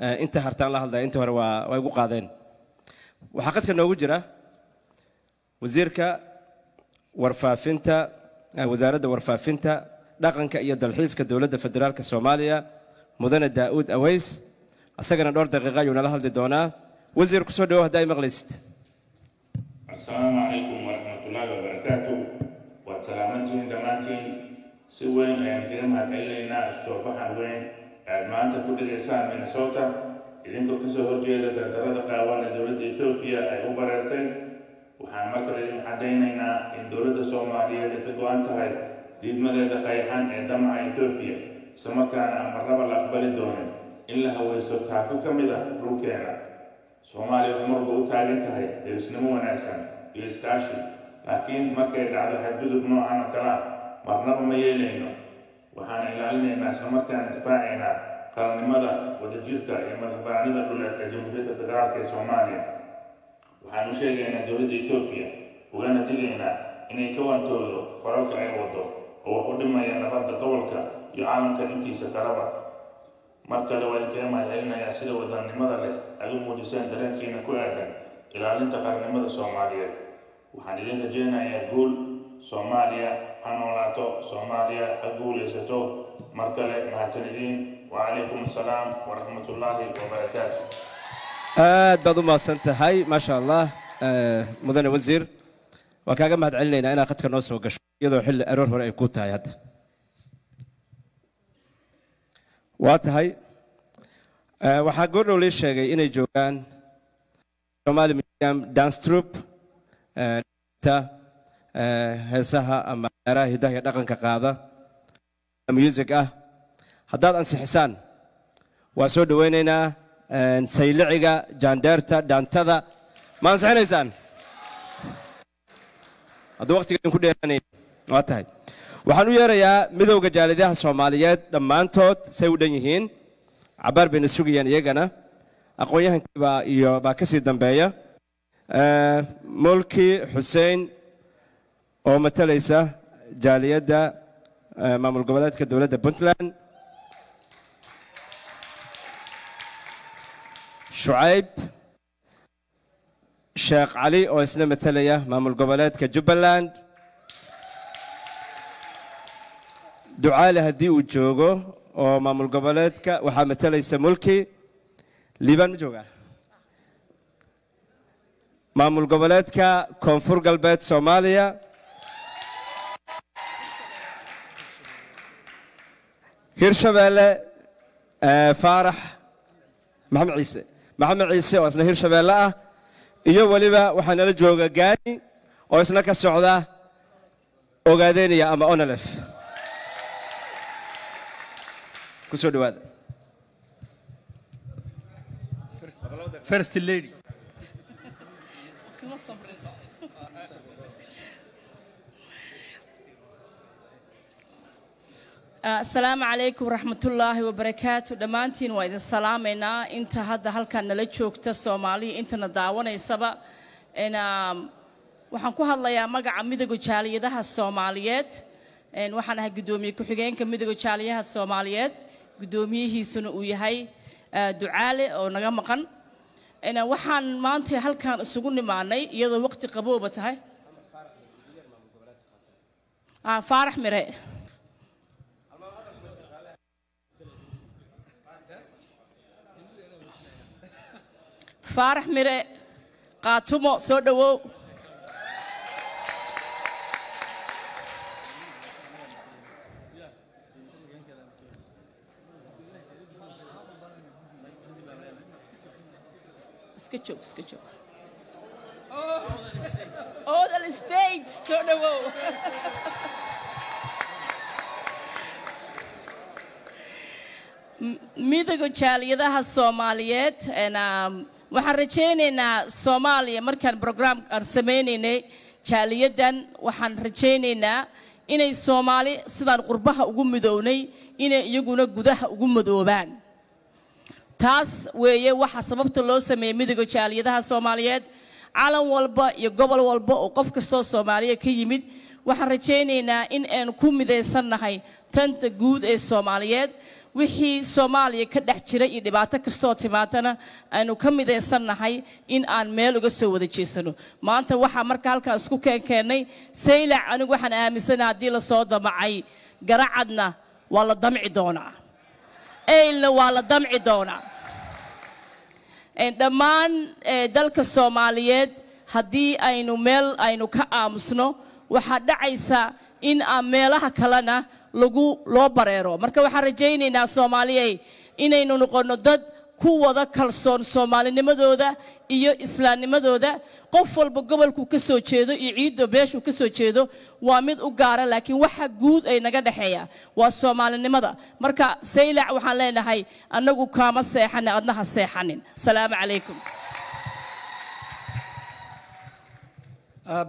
Eh, inta hartaan la hadlaya inta hore waa igu qaadeen. Waxaa qadka noogu jira wasiirka warfaafinta eh, wasaaradda warfaafinta dhaqanka iyo dalxiiska dowladda federaalka soomaaliya mudane daa'uud aweys asagana dhowr daqiiqa ayuu nala hadli doonaa. Wasiir ku soo dhawow haddaa i maqlaysid salaamantiin dhammaantiin si weyn eh, ayaan kaga mahadcelinaynaa soobaxan weyn aad eh, maanta ku dhigaysaan minnesota. Idinkoo ka soo horjeeda dardarada qaawan ee dowladda ethoobiya ay eh, u bareertay waxaan mar kale idin caddaynaynaa in dowladda soomaaliyeed ay ka go-an tahay diidmadeeda qayxan ee damaca ethoobiya islamarkaana amarnaba la aqbali doonin in la haweysto taako ka mid a dhulkeena soomaaliya horumarba u taagan tahay derisnimo wanaagsan iyo iskaashi لكن ما كيد على هدود ابنو عنا كلا مرنب ميلينو وحان إلالني ناس مكة انتفاعينا قرن مدى ودجيركا يمد هبعنا دولة جمهورية فدرالك سومانيا وحان نشيقين دولة إيتوبيا وغانا تلينا إن يكوان تولو. فرالك عيوضو هو قدما ينبض دولك يعلمك انتي ستربا مكة لو الكلمة لإلنا ياسيلة ودرن مدى له أجل مجسين درين كينا كوعدا إلالين تقرن مدى سومانيا waxaan idin rajaynayaa guul soomaaliya ha noolaato soomaaliya ha guulaysato mar kale mahadsanidin wacalaykum assalaam waraxmatullaahi wabarakaatu aad baad u mahadsan tahay maasha allah Eh, mudane wasiir waan kaaga mahad celinaynaa inaad khadka noo soo gasho iyadoo xilli aroor hore ay ku tahay hadda. Waa tahay Eh, waxaa goordhow lii sheegay inay joogaan somali museum dance troup heesaha ama ciyaaraha hidaha iyo dhaqanka qaada music ah. Haddaad ansixisaan waa soo dhowaynaynaa sayliciga jaandeerta dhaantada ma ansixinaysaan? Hadduu waqtiga idinku dheeraanayn waa tahay. Waxaan u yeerayaa midowda jaalidyaha soomaaliyeed dhammaantood say u dhan yihiin. Cabaar bayna sugayaan iyagana. Aqoon-yahankiibaa iyo baa ka sii dambeeya mulki xuseen oo matalaysa jaaliyadda eh, maamul goboleedka dowladda puntland. Shucayb sheekh cali oo isna matalaya maamul goboleedka jubbaland. Ducaale haddii uu joogo oo maamul goboleedka waxaa matalaysa mulki. Liibaan ma joogaa maamul goboleedka koonfur galbeed soomaaliya. Hirshabeelle eh, faarax maxamed ciise. Maxamed ciise oo isna hirshabeelle ah. Iyo weliba waxaa nala jooga gaani oo isna ka socda ogaadeynaya ama onalef. Ku soo dhowaada asalaamu calaykum waraxmatullaahi wabarakaatu. Dhammaantiin waa idin salaamaynaa. Inta hadda halkan nala joogta soomaaliya intana daawanaysaba um, waxaan ku hadlayaa magaca midowga jaaliyadaha soomaaliyeed. Waxaan ahay guddoomiye ku-xigeenka midowga jaaliyadaha soomaaliyeed. Guddoomiyihiisuna uu yahay ah, ducaale oo naga maqan. En, waxaan maanta halkan isugu nimaanay iyadoo waqti qabooba tahay. Ah, faarax mire faarax mire qaatumo soo dhowow midowga jaaliyadaha soomaaliyeed um, waxaan rajaynaynaa soomaaliya. Markaan brograam aan samaynaynay jaaliyadan waxaan rajaynaynaa inay soomaali sidaan qurbaha ugu midownay inay iyaguna gudaha ugu midoobaan. Taas weeye waxa sababta loo sameeyey midowga jaaliyadaha soomaaliyeed. Calan walba iyo gobol walba oo qof kastoo soomaaliya ka yimid waxaan rajaynaynaa in aynu ku midaysannahay tanta guud ee soomaaliyeed wixii soomaaliya ka dhex jira iyo dhibaato kastoo timaatana aynu ka midaysannahay in aan meel uga soo wada jeesano. Maanta waxaa marka halkaan isku keenkeennay saylac anigu waxaan aaminsanahay haddii la soo damacay garacadna waa la damci doonaa. Eylna waa la damci doonaa. Dhammaan dalka soomaaliyeed haddii aynu meel aynu ka aamusno waxaa dhacaysa in aan meelaha kalena lagu loo bareero. Marka waxaan rajaynaynaa soomaaliyey inaynu noqonno dad ku wada kalsoon soomaalinimadooda iyo islaamnimadooda. Qof walba gobolkuu ka soo jeedo iyo ciidda beeshuu ka soo jeedo waa mid u gaara laakiin waxa guud ay naga dhexeeya waa soomaalinimada. Marka saylac waxaan leenahay annagu kaama seexanin adna ha seexanin asalaamu calaykum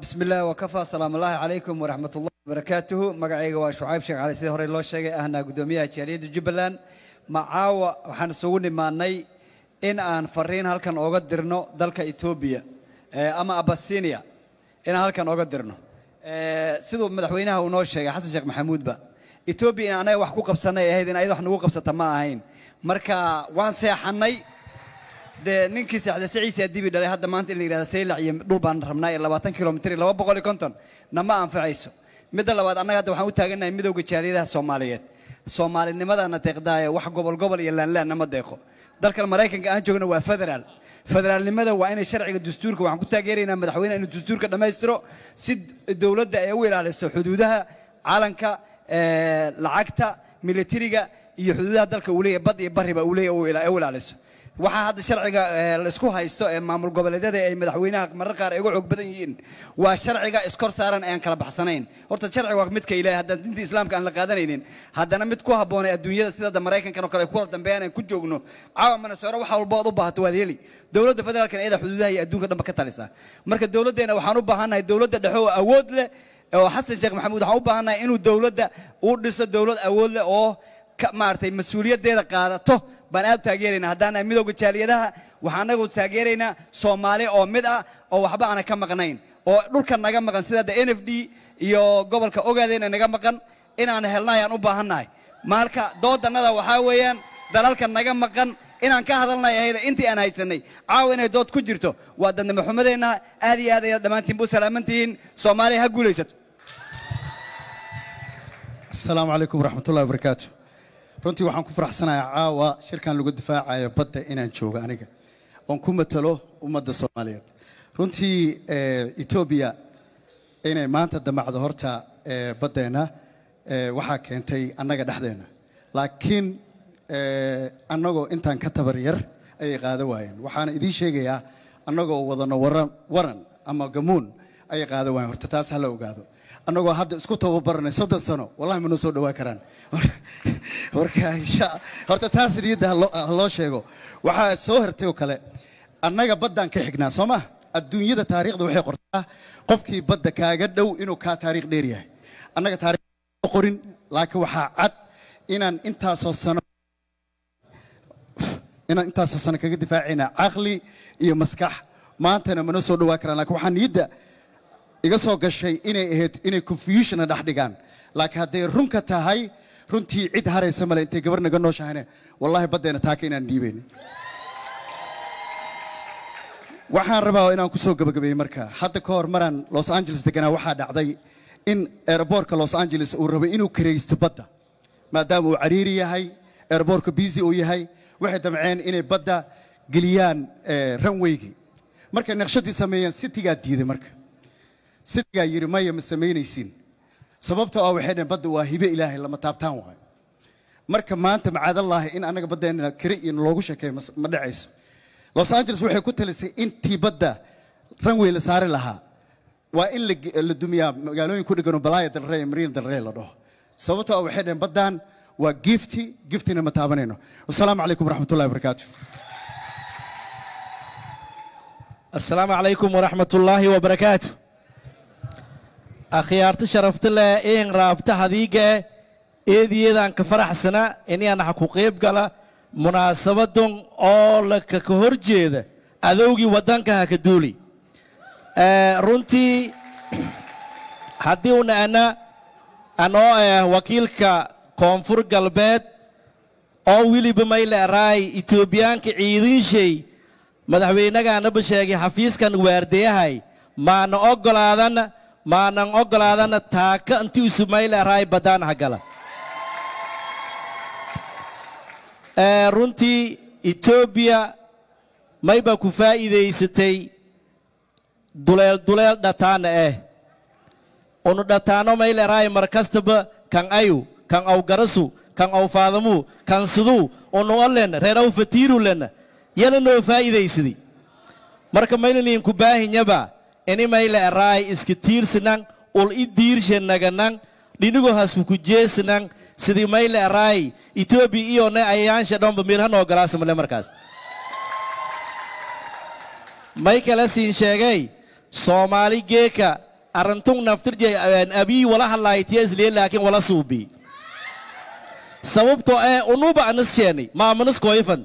بسم الله وكفى سلام الله عليكم ورحمة الله وبركاته مقعيق وشعيب شيخ علي سيد هوري لو شيغي أهنا قدومية جاليد جبلان معاوة وحان سووني ماني إن آن فرين هالكان أوغا ديرنو دالك إثيوبيا آه، أما أباسينيا إن هالكان أوغا ديرنو آه، سيدو مدحوينها ونو شيغي حسن شيخ محمود با إثيوبيا أنا وحكو قبسانا يهيدين أيضا حنو قبساتا ما أهين مركا وان سيحاني dee ninkii saxda siciise dibi dhalay hadda maanta in la yidhahda saylac iyo dhul baan rabnaa iyo labaatan kilomitir laba boqol iyo konton. Nama anfacayso. Midda labaad annaga hadda waxaan u taagannahay midowga jaaliyadaha soomaaliyeed. Soomaalinimadaana deeqdaaye wax gobol gobol iyo laanlaan nama deeqo. Dalkan maraykanka aan joogno waa federaal. Federaalnimada waa inay sharciga dastuurka waxaan ku taageeraynaa madaxweyne inuu dastuurka dhammaystiro si dowladda ay u ilaaliso xuduudaha calanka lacagta militariga iyo xuduudaha dalka uu bad iyo bariba uu u ilaaliso waxaa hadda sharciga eh, la isku haysto ee maamul goboleedyada ay madaxweynaha marar qaar ay uga xoog badan yihiin waa sharciga iskor saaran aan kala baxsanayn. Horta sharciga waa midka ilaahay haddaan dinta islaamka aan la qaadanaynin. Haddana mid ku habboon ee adduunyada sida maraykankan oo kale ay ku aan ku joogno caawa manasoore waxa walba ood u baahato waad heli. Dowladda federaalkan iyada xuduudaha iyo adduunka dhanba ka talisa. Marka dowladdeena waxaan u baahannahay dowladda dhexe oo awood leh oo xasan sheekh maxamuud waxaan u baahannahay inuu dowladda uu dhiso dowlad awood leh oo maaragtay mas'uuliyaddeeda qaadato baan aad u taageeraynaa haddaan nahay midowga jaaliyadaha waxaan anagu taageeraynaa soomaali oo mid ah oo waxba aanan ka maqnayn oo dhulka naga maqan sida hadda n f d iyo gobolka ogaadeyna naga maqan inaan helna ayaan u baahannahay. Maalka doodannada waxaa weeyaan dalalka naga maqan inaan ka hadalnay ahayda intii aan haysanay caawa inay dood ku jirto. Waa dandame xumadeenna aad iyo aad ayaad dhammaantiin bu salaaman soomaaliya ha guulaysato. Asalaamu calaykum waraxmatullahi wabarakaatu runtii waxaan ku faraxsanayaa caawa shirkan lagu difaacayo badda inaan joogo aniga oon ku matalo ummadda soomaaliyeed. Runtii eh, etoobiya inay maanta damacdo horta eh, baddeenna eh, waxaa keentay annaga dhexdeenna laakiin eh, annagoo intaan ka tabar yar ayay qaado waayeen. Waxaana idiin sheegayaa annagoo wadano waran ama gamuun ayay qaado waayeen. Horta taas hala ogaado annagoo hadda isku tababaranay soddon sano wallahi manoo soo dhawaa karaan. Marka horta taas niyadda ha loo- ha loo sheego. Waxaa soo hartay oo kale annaga baddaan ka xignaa soo ma adduunyada taariikhda waxay qortaa qofkii badda kaaga dhow inuu kaa taariikh dheer yahay. Annaga taariikh qorin laakiin waxaa cad inaan intaasoo sano inaan intaasoo sano kaga difaacaynaa caqli iyo maskax. Maantana mana soo dhawaa karaan laakiin waxaa niyadda iga soo gashay inay ahayd inay confusionna dhex dhigaan. Laakiin hadday runka tahay runtii cid haraysa male intay gabar naga nooshahayne wallaahi baddeena taaka inaan dhiibaynin waxaan rabaa inaan ku soo gabagabeeyey marka. Hadda ka hor maraan los angeles deganaa waxaa dhacday in aeroboortka los angeles uu rabay inuu karaysto badda. Maadaama uu cariiri yahay aeroboortka busy uu yahay waxay damceen inay badda geliyaan eh, runwaygii markay naqshadii sameeyeen citigaa diiday marka citigaa yidhi maya ma samaynaysiin sababtoo ah waxay dhaheen badda waa hibe ilaahay lama taabtaan waayo marka maanta macaadallaahi in annaga baddeena kiri iyo loogu sheekeeyo mas- ma dhacayso los angeles waxay ku talisay intii badda runway la saari lahaa waa in la ge- la dumiyaa magaalooyin ku dhegano balaya del rey mariin del rey la dhaho sababtoo ah waxay dhaheen baddan waa gifti giftina ma taabanayno wasalaamu calaykum waraxmatullahi wabarakaatu السلام عليكم ورحمة الله وبركاته akhyaarto sharafta leh in raabta hadiiga eediyadan ka faraxsana inaanaxa ku qayb gala munaasabadun oo laka ka hor jeeda adowgii waddanka ha ka duuli. Eh, runtii haddii una ana anoo ah wakiilka koonfur galbeed oo wiliba mayle raay etoobiyaanka ciidinshay madaxweynagaanaba sheegay xafiiskan waardeyahay maana ogolaadan maanan ogolaadan taaka intii usumayl araay badaan hagala. Ee, runtii etoobiya mayba ku faa'iidaysatay duleel duleel dhataana eh. Unu dhataano mayl araay mar kastaba kan ayu kan aw garasu kan aw faadamu kan siduu unu olen reer aw fatiirulen yana noo faa'iidaysadi marka maylaniin ku baahinyaba ini mayle araay iska tiirsanan ul i diirshanaganan dhinigo hasku ku jeesanan sidii mayle araay etoobiya iyone ayaansha dhanba mirhan ogolaasamale markaas may kala siin sheegay soomaali geeka arantun naftirje abii wala hadlaaytiya isliye laakiin wala suubi sababtoo ee unuba anas sheeni maamanas koyfan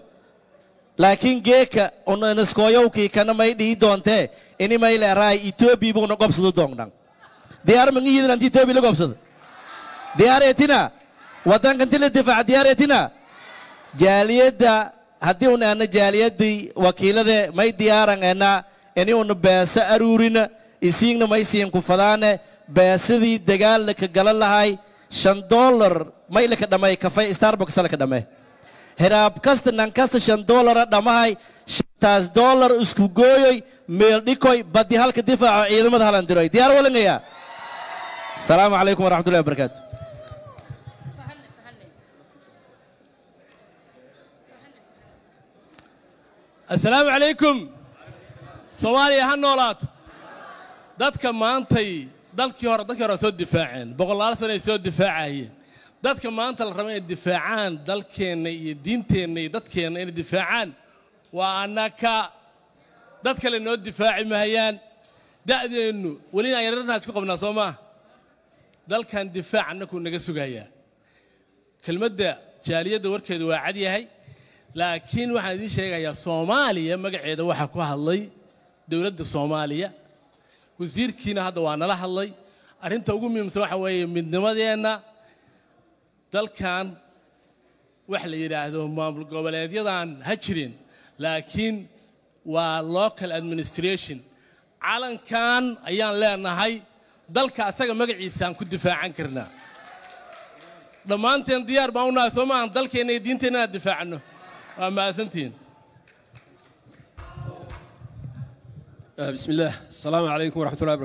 laakiin geeka unaniskoyowkii kana may dhihi doontee ini may leeraay etoobiya buuna gobsado doongdhan diyaar mangihiidan anti etoobiya la gobsado diyaar etina waddankanti la difaaca diyaar etina jaaliyadda haddii una ana jaaliyaddii wakiilade may diyaaran ena. Ini una beesa aruurina isiigna may siin ku fadaane beesadii dagaal laka gala lahay shan dollar may laka dhamay kafay starbucks laka heraab kasta nan kasta shan doolara dhammahay shantaas doolar isku gooyoy meel dhikoy baddi halka difaaco ciidamada halan diroy diyaar walangaya asalaamu calaykum waraxmatullahi wabarakaatu assalaamu calaykum soomaaliya ha noolaato dadka maantay dalkii hore dadkii hore soo difaaceen. Boqolaal sana ay soo difaacayeen dadka maanta la raba inay difaacaan dalkeenna iyo diinteenna iyo dadkeenna inay difaacaan waa annaka. Dad kale noo difaaci mahayaan. Da'deennu weli inaan yararnaas ku qabnaa soo maaha dalkan difaac annakuu naga sugayaa. Kelmadda jaaliyadda warkeedu waa cad yahay. Laakiin waxaan idiin sheegayaa soomaaliya magaceeda waxaa ku hadlay dowladda soomaaliya. Wasiirkiina hadda waa nala hadlay. Arrinta ugu muhiimsan waxa weeye midnimadeenna dalkan wax la yidhaahdo maamul goboleedyadan ha jirin laakiin waa local administration. Calankan ayaan leenahay dalka asaga magaciisaan ku difaacan karnaa dhammaanteen diyaar baan u nahay soo maahan dalkeenna iyo diinteenna inaad difaacanno waa mahadsantihiin bismi illaah calaykum waraxmat ullahi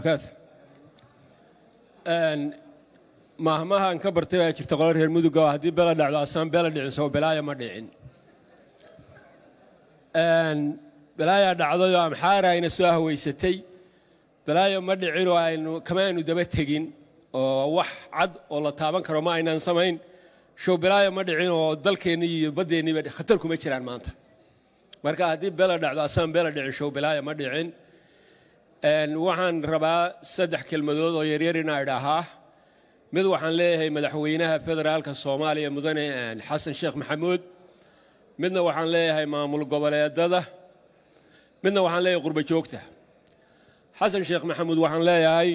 maahmahan ka bartay baa jirta qolo reer muduga haddii beela dhacdo asaan beela dhicin sow belaaya ma dhicin. Belaayaa dhacday oo soo haweysatay. Belaaya ma dhicinoo aynu kama aynu daba tegin oo wax cad oo la taaban karo ma aynaan samayn. Show belaaya ma dhicin oo dalkeennii iyo baddeenniiba khatar kuma jiraan maanta. Marka haddii beela dhacdo asaan beela dhicin show belaaya ma dhicin. Waxaan rabaa saddex kelmadood oo yaryar inaa idhaahaa mid waxaan leeyahay madaxweynaha federaalka soomaaliya mudane xasan sheekh maxamuud. Midna waxaan leeyahay maamul goboleedada midna waxaan leeyahay qurbo joogta. Xasan sheekh maxamuud waxaan leeyahay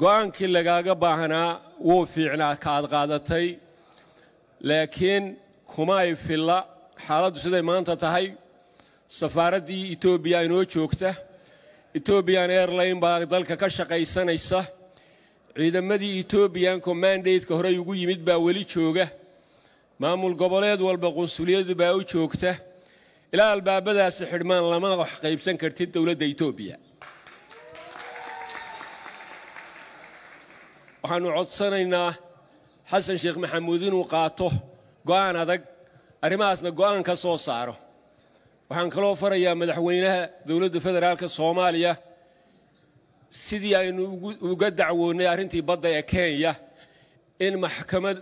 go'aankii lagaaga baahnaa wuu fiicnaa kaad qaadatay laakiin kuma ay filla. Xaaladdu siday maanta tahay safaaraddii etoobiya inoo joogta. Ethoobiyan airline baa dalka ka shaqaysanaysa ciidamadii ethoobiyan commandateka horey ugu yimid baa weli jooga maamul goboleed walba qunsuliyadu baa u joogta ilaa albaabadaasi xidhmaan lama wax qaybsan kartid dowladda etoobiya waxaannu codsanaynaa xasan sheekh maxamuud inuu qaato go'aan adag arrimahaasna go'aan ka soo saaro waxaan kaloo farayaa madaxweynaha dowladda federaalka soomaaliya sidii aynu uga dacwoonnay arrintii badda ee kenya in maxkamad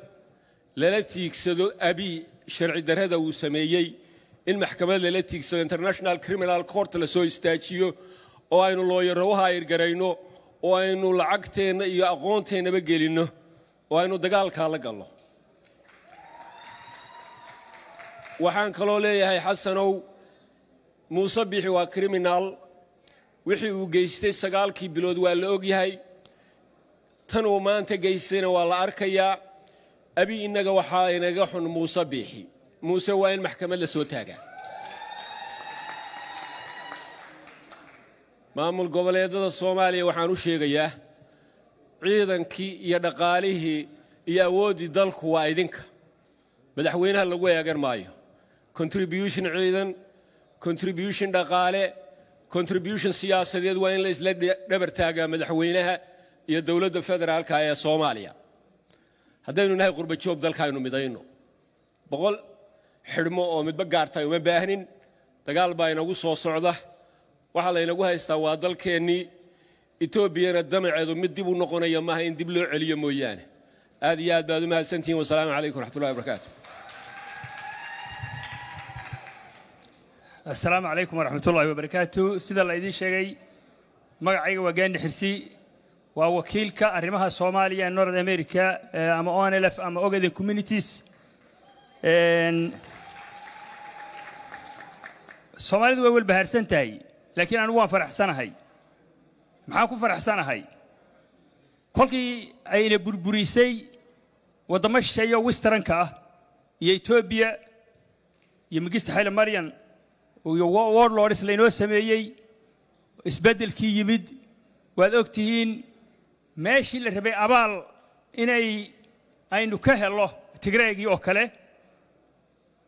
lala tiigsado abiy sharci darrada uu sameeyey in maxkamad lala tiigsado international criminal court la soo istaajiyo oo aynu looyaro u haayirgarayno oo aynu lacagteenna iyo aqoonteennaba gelinno oo aynu dagaalkaa la galno waxaan kaloo leeyahay xasanow muuse bixi waa kriminaal wixii uu geystay sagaalkii bilood waa la ogyahay. Tan uu maanta geystayna waa la arkayaa. Abi innaga waxaa inaga xun muuse biixi. Muuse waa in maxkamad la soo taagaa maamul goboleedada soomaaliya waxaan u sheegayaa ciidankii iyo dhaqaalihii iyo awooddii dalku waa idinka. Madaxweynaha lagu eegan maayo. Contribution ciidan contribution dhaqaale contribution isla dhabar taagaa madaxweynaha iyo dowladda federaalka ee soomaaliya haddaynu nahay qurbajoob dalkaaynu midayno boqol xidhmo oo midba gaartay uma baahnin dagaal baa inagu soo socda waxaa laynagu haystaa waa dalkeennii etoobiyana damaceedu mid dib u noqonaya maaha in dib loo celiyo mooyaane aad iyo aad baad u mahadsantihiin wasalaamu calaykum waraxmatullahi wabarakaatu asalaamu calaykum waraxmat ullaahi wabarakaatu sida la idiin sheegay magacayga waa gaandi xirsi waa wakiilka arrimaha soomaaliya north america ama onlf ama ogaden communities. Soomaalidu way walbahaarsan tahay laakiin anigu waan faraxsanahay. Maxaan ku faraxsanahay? Kolkii ayna burburisay waddamo shisheeyo westranka ah iyo etoobiya iyo migista xayle maryan warlords laynoo sameeyey. Isbeddelkii yimid. Waad og tihiin meeshii la rabay abaal inay aynu ka helo tigreegii oo kale.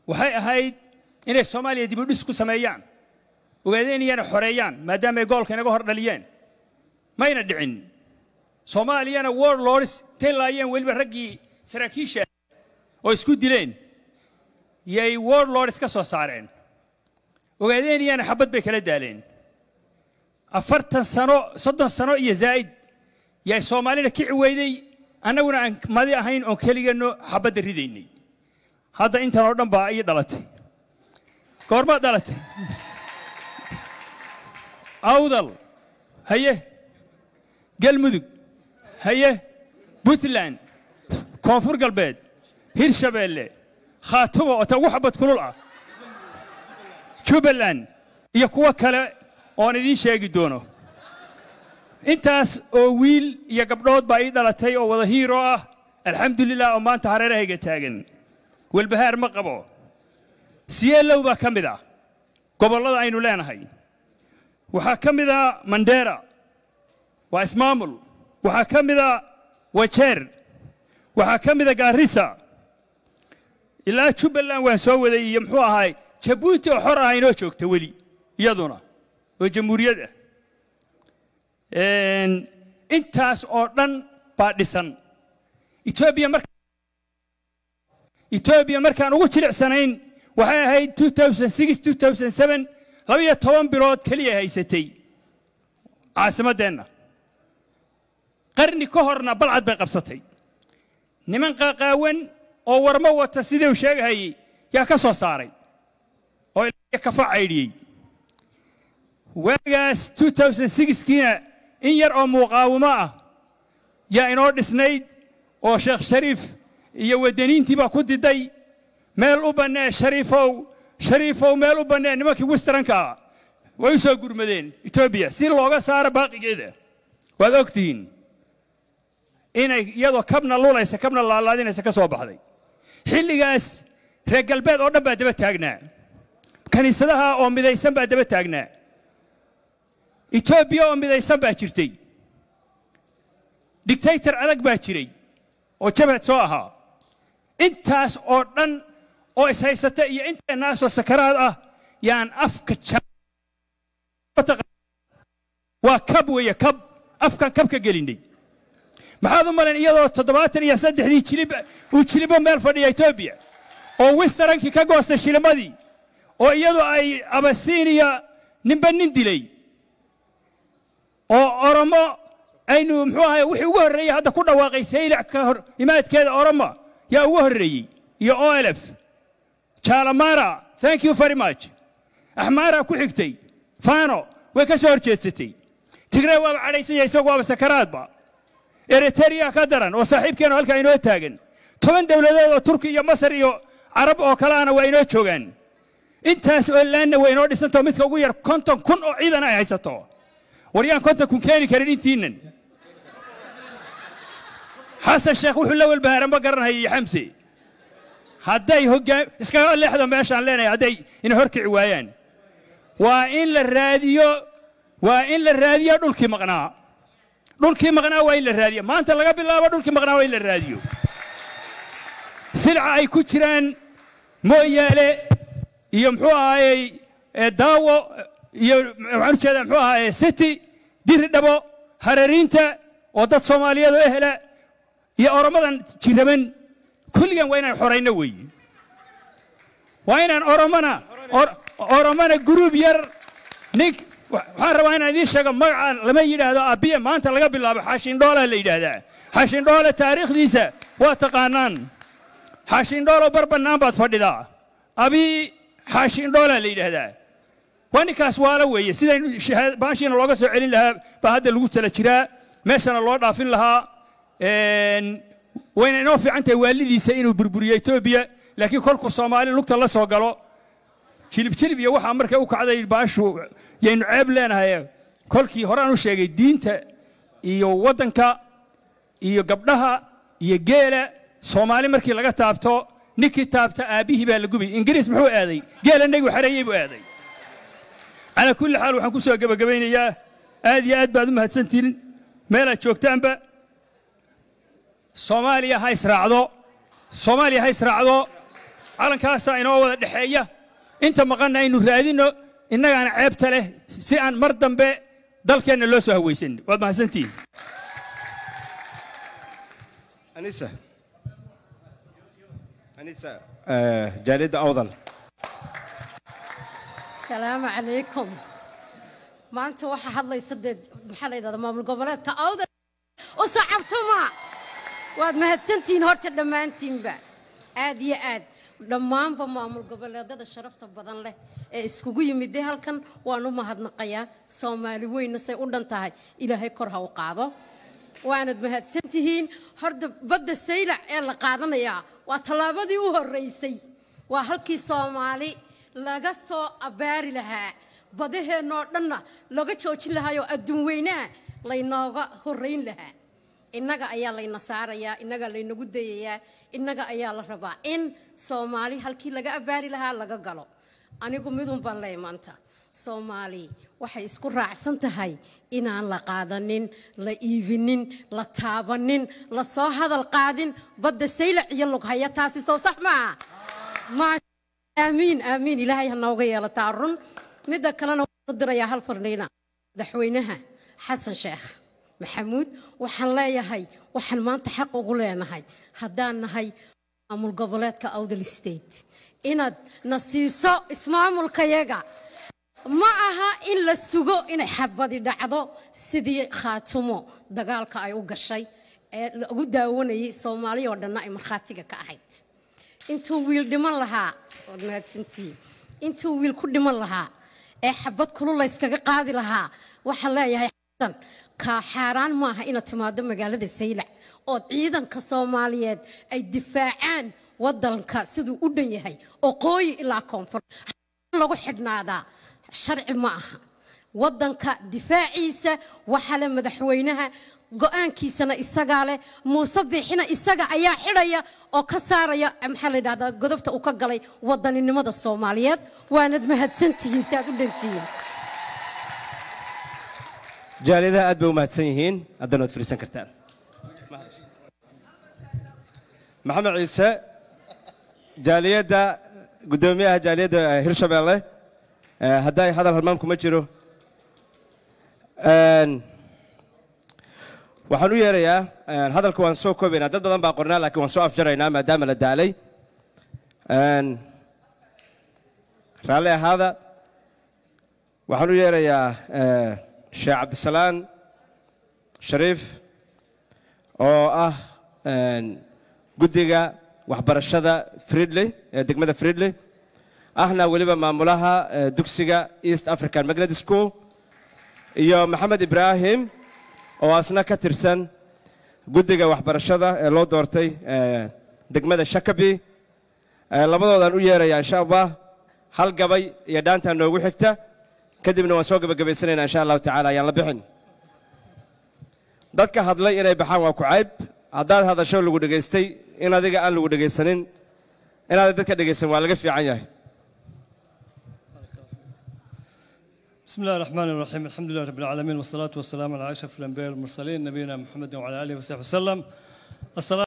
Waxay ahayd inay soomaaliya dibudhis ku sameeyaan ogaadeen iyana xoreeyaan maadaama ay goolka inaga hor dhaliyeen. Mayna dhicin. Soomaaliyana warlords intay laayeen weliba raggii saraakiisha oo isku dileen. Yay warlords ka soo saareen ogaadeen iyana xabad bay kala daaleen afartan sano soddon sano iyo zaa'id yay soomaalina kici weyday annaguna aan madi ahayn oon keliganno xabadda ridaynay hadda intan oo dhan baa ii dhalatay goormaad dhalatay awdal haye galmudug haye puntland koonfur galbeed hirshabeelle khaatumo oo ta ugu xabad kulul ah jubbaland iyo kuwo kale oon idiin sheegi doono. Intaas oo wiil iyo gabdhood baa ii dhalatay oo wada hiiro ah alxamdulilah oo maanta hareerahayga taagan. Walbahaar ma qabo. Siyeelow baa ka mid ah? Gobollada aynu leenahay. Waxaa ka mid ah mandera waa ismaamul. Waxaa ka mid a wajeer. Waxaa ka mid a gaarisa ilaa jubbaland waan soo waday iyo muxuu ahaay jabuuti oo xor ah inoo joogta weli iyaduna oo jamhuuriyad ah. Intaas oo dhan baa dhisan. Etoobiya marka etoobiya markaan ugu jilicsanayn waxay ahayd labiyo toban bilood keliya haysatay. Caasimaddeenna qarni ka horna balcad bay qabsatay. Niman qaaqaawan oo warmo wata sidii uu sheegahayey? Yaa ka soo saaray kafa caydhiyey kiina in yar oo muuqaawimo ah yaa inoo dhisnayd oo sheekh shariif iyo waddaniintii baa ku diday meel u bannee shariifow shariifow meel u bannee nimankii westranka ah. Way u soo gurmadeen etoobiya si looga saaro baaqigeeda waad ogtihiin inay iyadoo kabna lulaysa kabna laalaadinaysa ka soo baxday. Xilligaas reer galbeed oo dhan baa daba taagnaa kiniisadaha oo midaysan baa daba taagnaa etoobiya oo midaysan baa jirtay dictator adag baa jiray oo jabhad soo ahaa intaas oo dhan oo ishaysata iyo inteenaasoo sakaraad ah yaan afka waa kab weeye kab. Afkan kabka gelinay maxaad u malayn iyadoo toddobaatan iyo saddexdii jilib uu jilibo meel fadhiya etoobiya oo westerankii ka goostay shilimadii oo iyadu ay abasiiniya ninba nin dilay. Oo oromo aynu muxuu ahay wixii ugu horreeyey hadda ku dhawaaqay saylac ka hor imaadkeeda oromo. Yaa ugu horreeyey. Iyo olf jaalamara thank you very much. Axmaara ku xigtay. Fano way ka soo hor jeedsatay tigree waaba cadhaysanya isagu waaba sakaraadba eritrea ka daran oo saaxiibkeenu halkaa inoo taagan. Toban dowladood oo turki iyo masar iyo carab oo kaleana waa inoo joogaan intaas oo laanna way inoo dhisantao midka ugu yar konton kun oo ciidan ay haysato. War yaan konton kun keeni karin intiinnan xasan sheekh wuxuu la walbahaaran ma garanhaya iyo xamse hadday hoggaam iskaga leexda meeshaan leenahay hadday ina horkici waayaan. Waa in la raadiyo waa in la raadiyo dhulkii maqnaa. Dhulkii maqnaa waa in la raadiyo. Maanta laga bilaabo dhulkii maqnaa waa in la raadiyo. Silca ay ku jiraan mooyaale iyo muxuu ahaayey daawo iyo waxaan u jeedaa muxuu ahaayey city diri dhabo harariinta oo dad soomaaliyeed oo ehela iyo oromadan jiraban. Kulligan waa inaan xorayno weeye waa inaan oromana oromana guruub yar nin waxaan rabaa inaan idiin sheego magaca lama yidhaahdo abiye maanta laga bilaabo xaashindhoolaa la yidhaahdaa. Xaashindhoole taariikhdiisa waa taqaanaan. Xaashindhoolo bar bannaan baad fadhidaa. Abii xaashindhoolaa la yidhaahdaa waa ninkaas waala weeye sidaynu baashiina looga soo celin lahaa baa hadda lagu tala jiraa meeshana loo dhaafin lahaa. Wayna inoo fiican tahay waalidiisa inuu burburiyo etoobiya laakiin kolku soomaali lugta la soo galo. Jilib jilib iyo waxaa markay u kacday baashu yaynu ceeb leenahay. Kolkii horaan u sheegay diinta iyo waddanka iyo gabdhaha iyo geela. Soomaali markii laga taabto ninkii taabta aabbihii baa la gubi ingiriis muxuu aaday? Geela negigu xareeyey buu aaday. Calaa kulli xaal waxaan ku soo gebagabaynayaa aad iyo aad baad u mahadsantihin meelaad joogtaanba. Soomaaliya ha israacdo. Soomaaliya ha israacdo. Calankaasaa inoo wada dhexeeya. Inta maqanna aynu raadinno innagaana ceebta leh si aan mar dambe dalkeenna loo soo hawaysan waad mahadsantihin anisa anisa jaaliyadda awdal السلام عليكم ما أنت واحد هذا يسدد محل إذا ما من قبلات كأوضة وصعبتما واد ما هتسنتين هرت لما أنتين بعد آد يا آد لما أنبا ما من قبلات هذا شرفت بدن له اسكوجي يمدي هالكن وأنا ما هاد نقيا سومالي وين نسي أردن تاعي إلى هي كرها waanad mahadsan tihiin horda badda saylac ee la qaadanayaa waa tallaabadii u horraysay waa halkii soomaali laga soo abaari lahaa. Badaheennoo dhanna laga joojin lahaayoo adduun weynaha laynooga horayn lahaa. Innaga ayaa layna saarayaa innagaa laynagu dayayaa innaga ayaa la rabaa in soomaali halkii laga abaari lahaa laga galo. Anigu midun baan maanta soomaali waxay isku raacsan tahay inaan la qaadanin la iibinin la taabanin la soo hadal qaadin. Badda saylac iyo lughaya taasi soo sax maaha aamiin aamiin. Ilaahay ha nooga yeelataa run. Midda kalena waxaan u dirayaa hal fardhiina madaxweynaha xasan sheekh maxamuud waxaan leeyahay waxaan maanta xaq ugu leenahay haddaan nahay maamul goboleedka awdal state. Inaad na siiso ismaamulkayaga ma aha in la sugo inay xabadi dhacdo sidii khaatumo dagaalka ay u gashay ee lagu daawanayay soomaali oo dhanna ay markhaatiga ka ahayd. Intuu wiil dhiman lahaa waad mahadsantihiin intuu wiil ku dhiman lahaa ee xabad kulul layskaga qaadi lahaa waxaan leeyahay kaa xaaraan maaha inaad timaado magaalada saylac ood ciidanka soomaaliyeed ay difaacaan wadanka siduu u dhan yahay oo qooyi ilaa koonfur. Lagu xidhnaadaa sharci ma aha. Wadanka difaaciisa waxaa leh madaxweynaha go'aankiisana isagaa leh muuse biixina isaga ayaa xidhaya oo ka saaraya maxaa la yidhahdaa godobta uu ka galay wadaninimada soomaaliyeed. Waanad mahadsantihiin si aad u dhantihiin jaaliyadaha aad bay u mahadsan yihiin. Haddana waad fadhiisan kartaan. Maxamed ciise jaaliyadda guddoomiyaha jaaliyadda eh, hirshabeelle hadday hadal halmaam kuma jiro. Waxaan u yeerayaa hadalka waan soo koobaynaa. Dad badan baa qornaa laakiin waan soo afjaraynaa maadaama la daalay. Raalli ahaada waxaan u yeerayaa eh, sheekh cabdisalaan shariif oo ah guddiga waxbarashada fridley ee degmada fridley ahna weliba maamulaha eh, dugsiga east african magnet school iyo maxamed ibraahim oo asna ka tirsan guddiga waxbarashada ee loo doortay eh, degmada shakabi. Eh, labadoodaan u yeerayaa insha allah hal gabay iyo dhaantaa noogu xigta. Kadibna waan soo gebagabaysanaynaa insha allahu tacaala ayaan la bixin. Dadka hadlay inay baxaan waa ku cayb. Haddaad hadasho lagu dhegaystay in adiga aan lagu dhegaysanin inaad dadka dhegaysan waa laga fiican yahay بسم الله الرحمن الرحيم. الحمد لله رب العالمين والصلاة والسلام على أشرف الأنبياء والمرسلين نبينا محمد وعلى آله وصحبه وسلم. الصلاة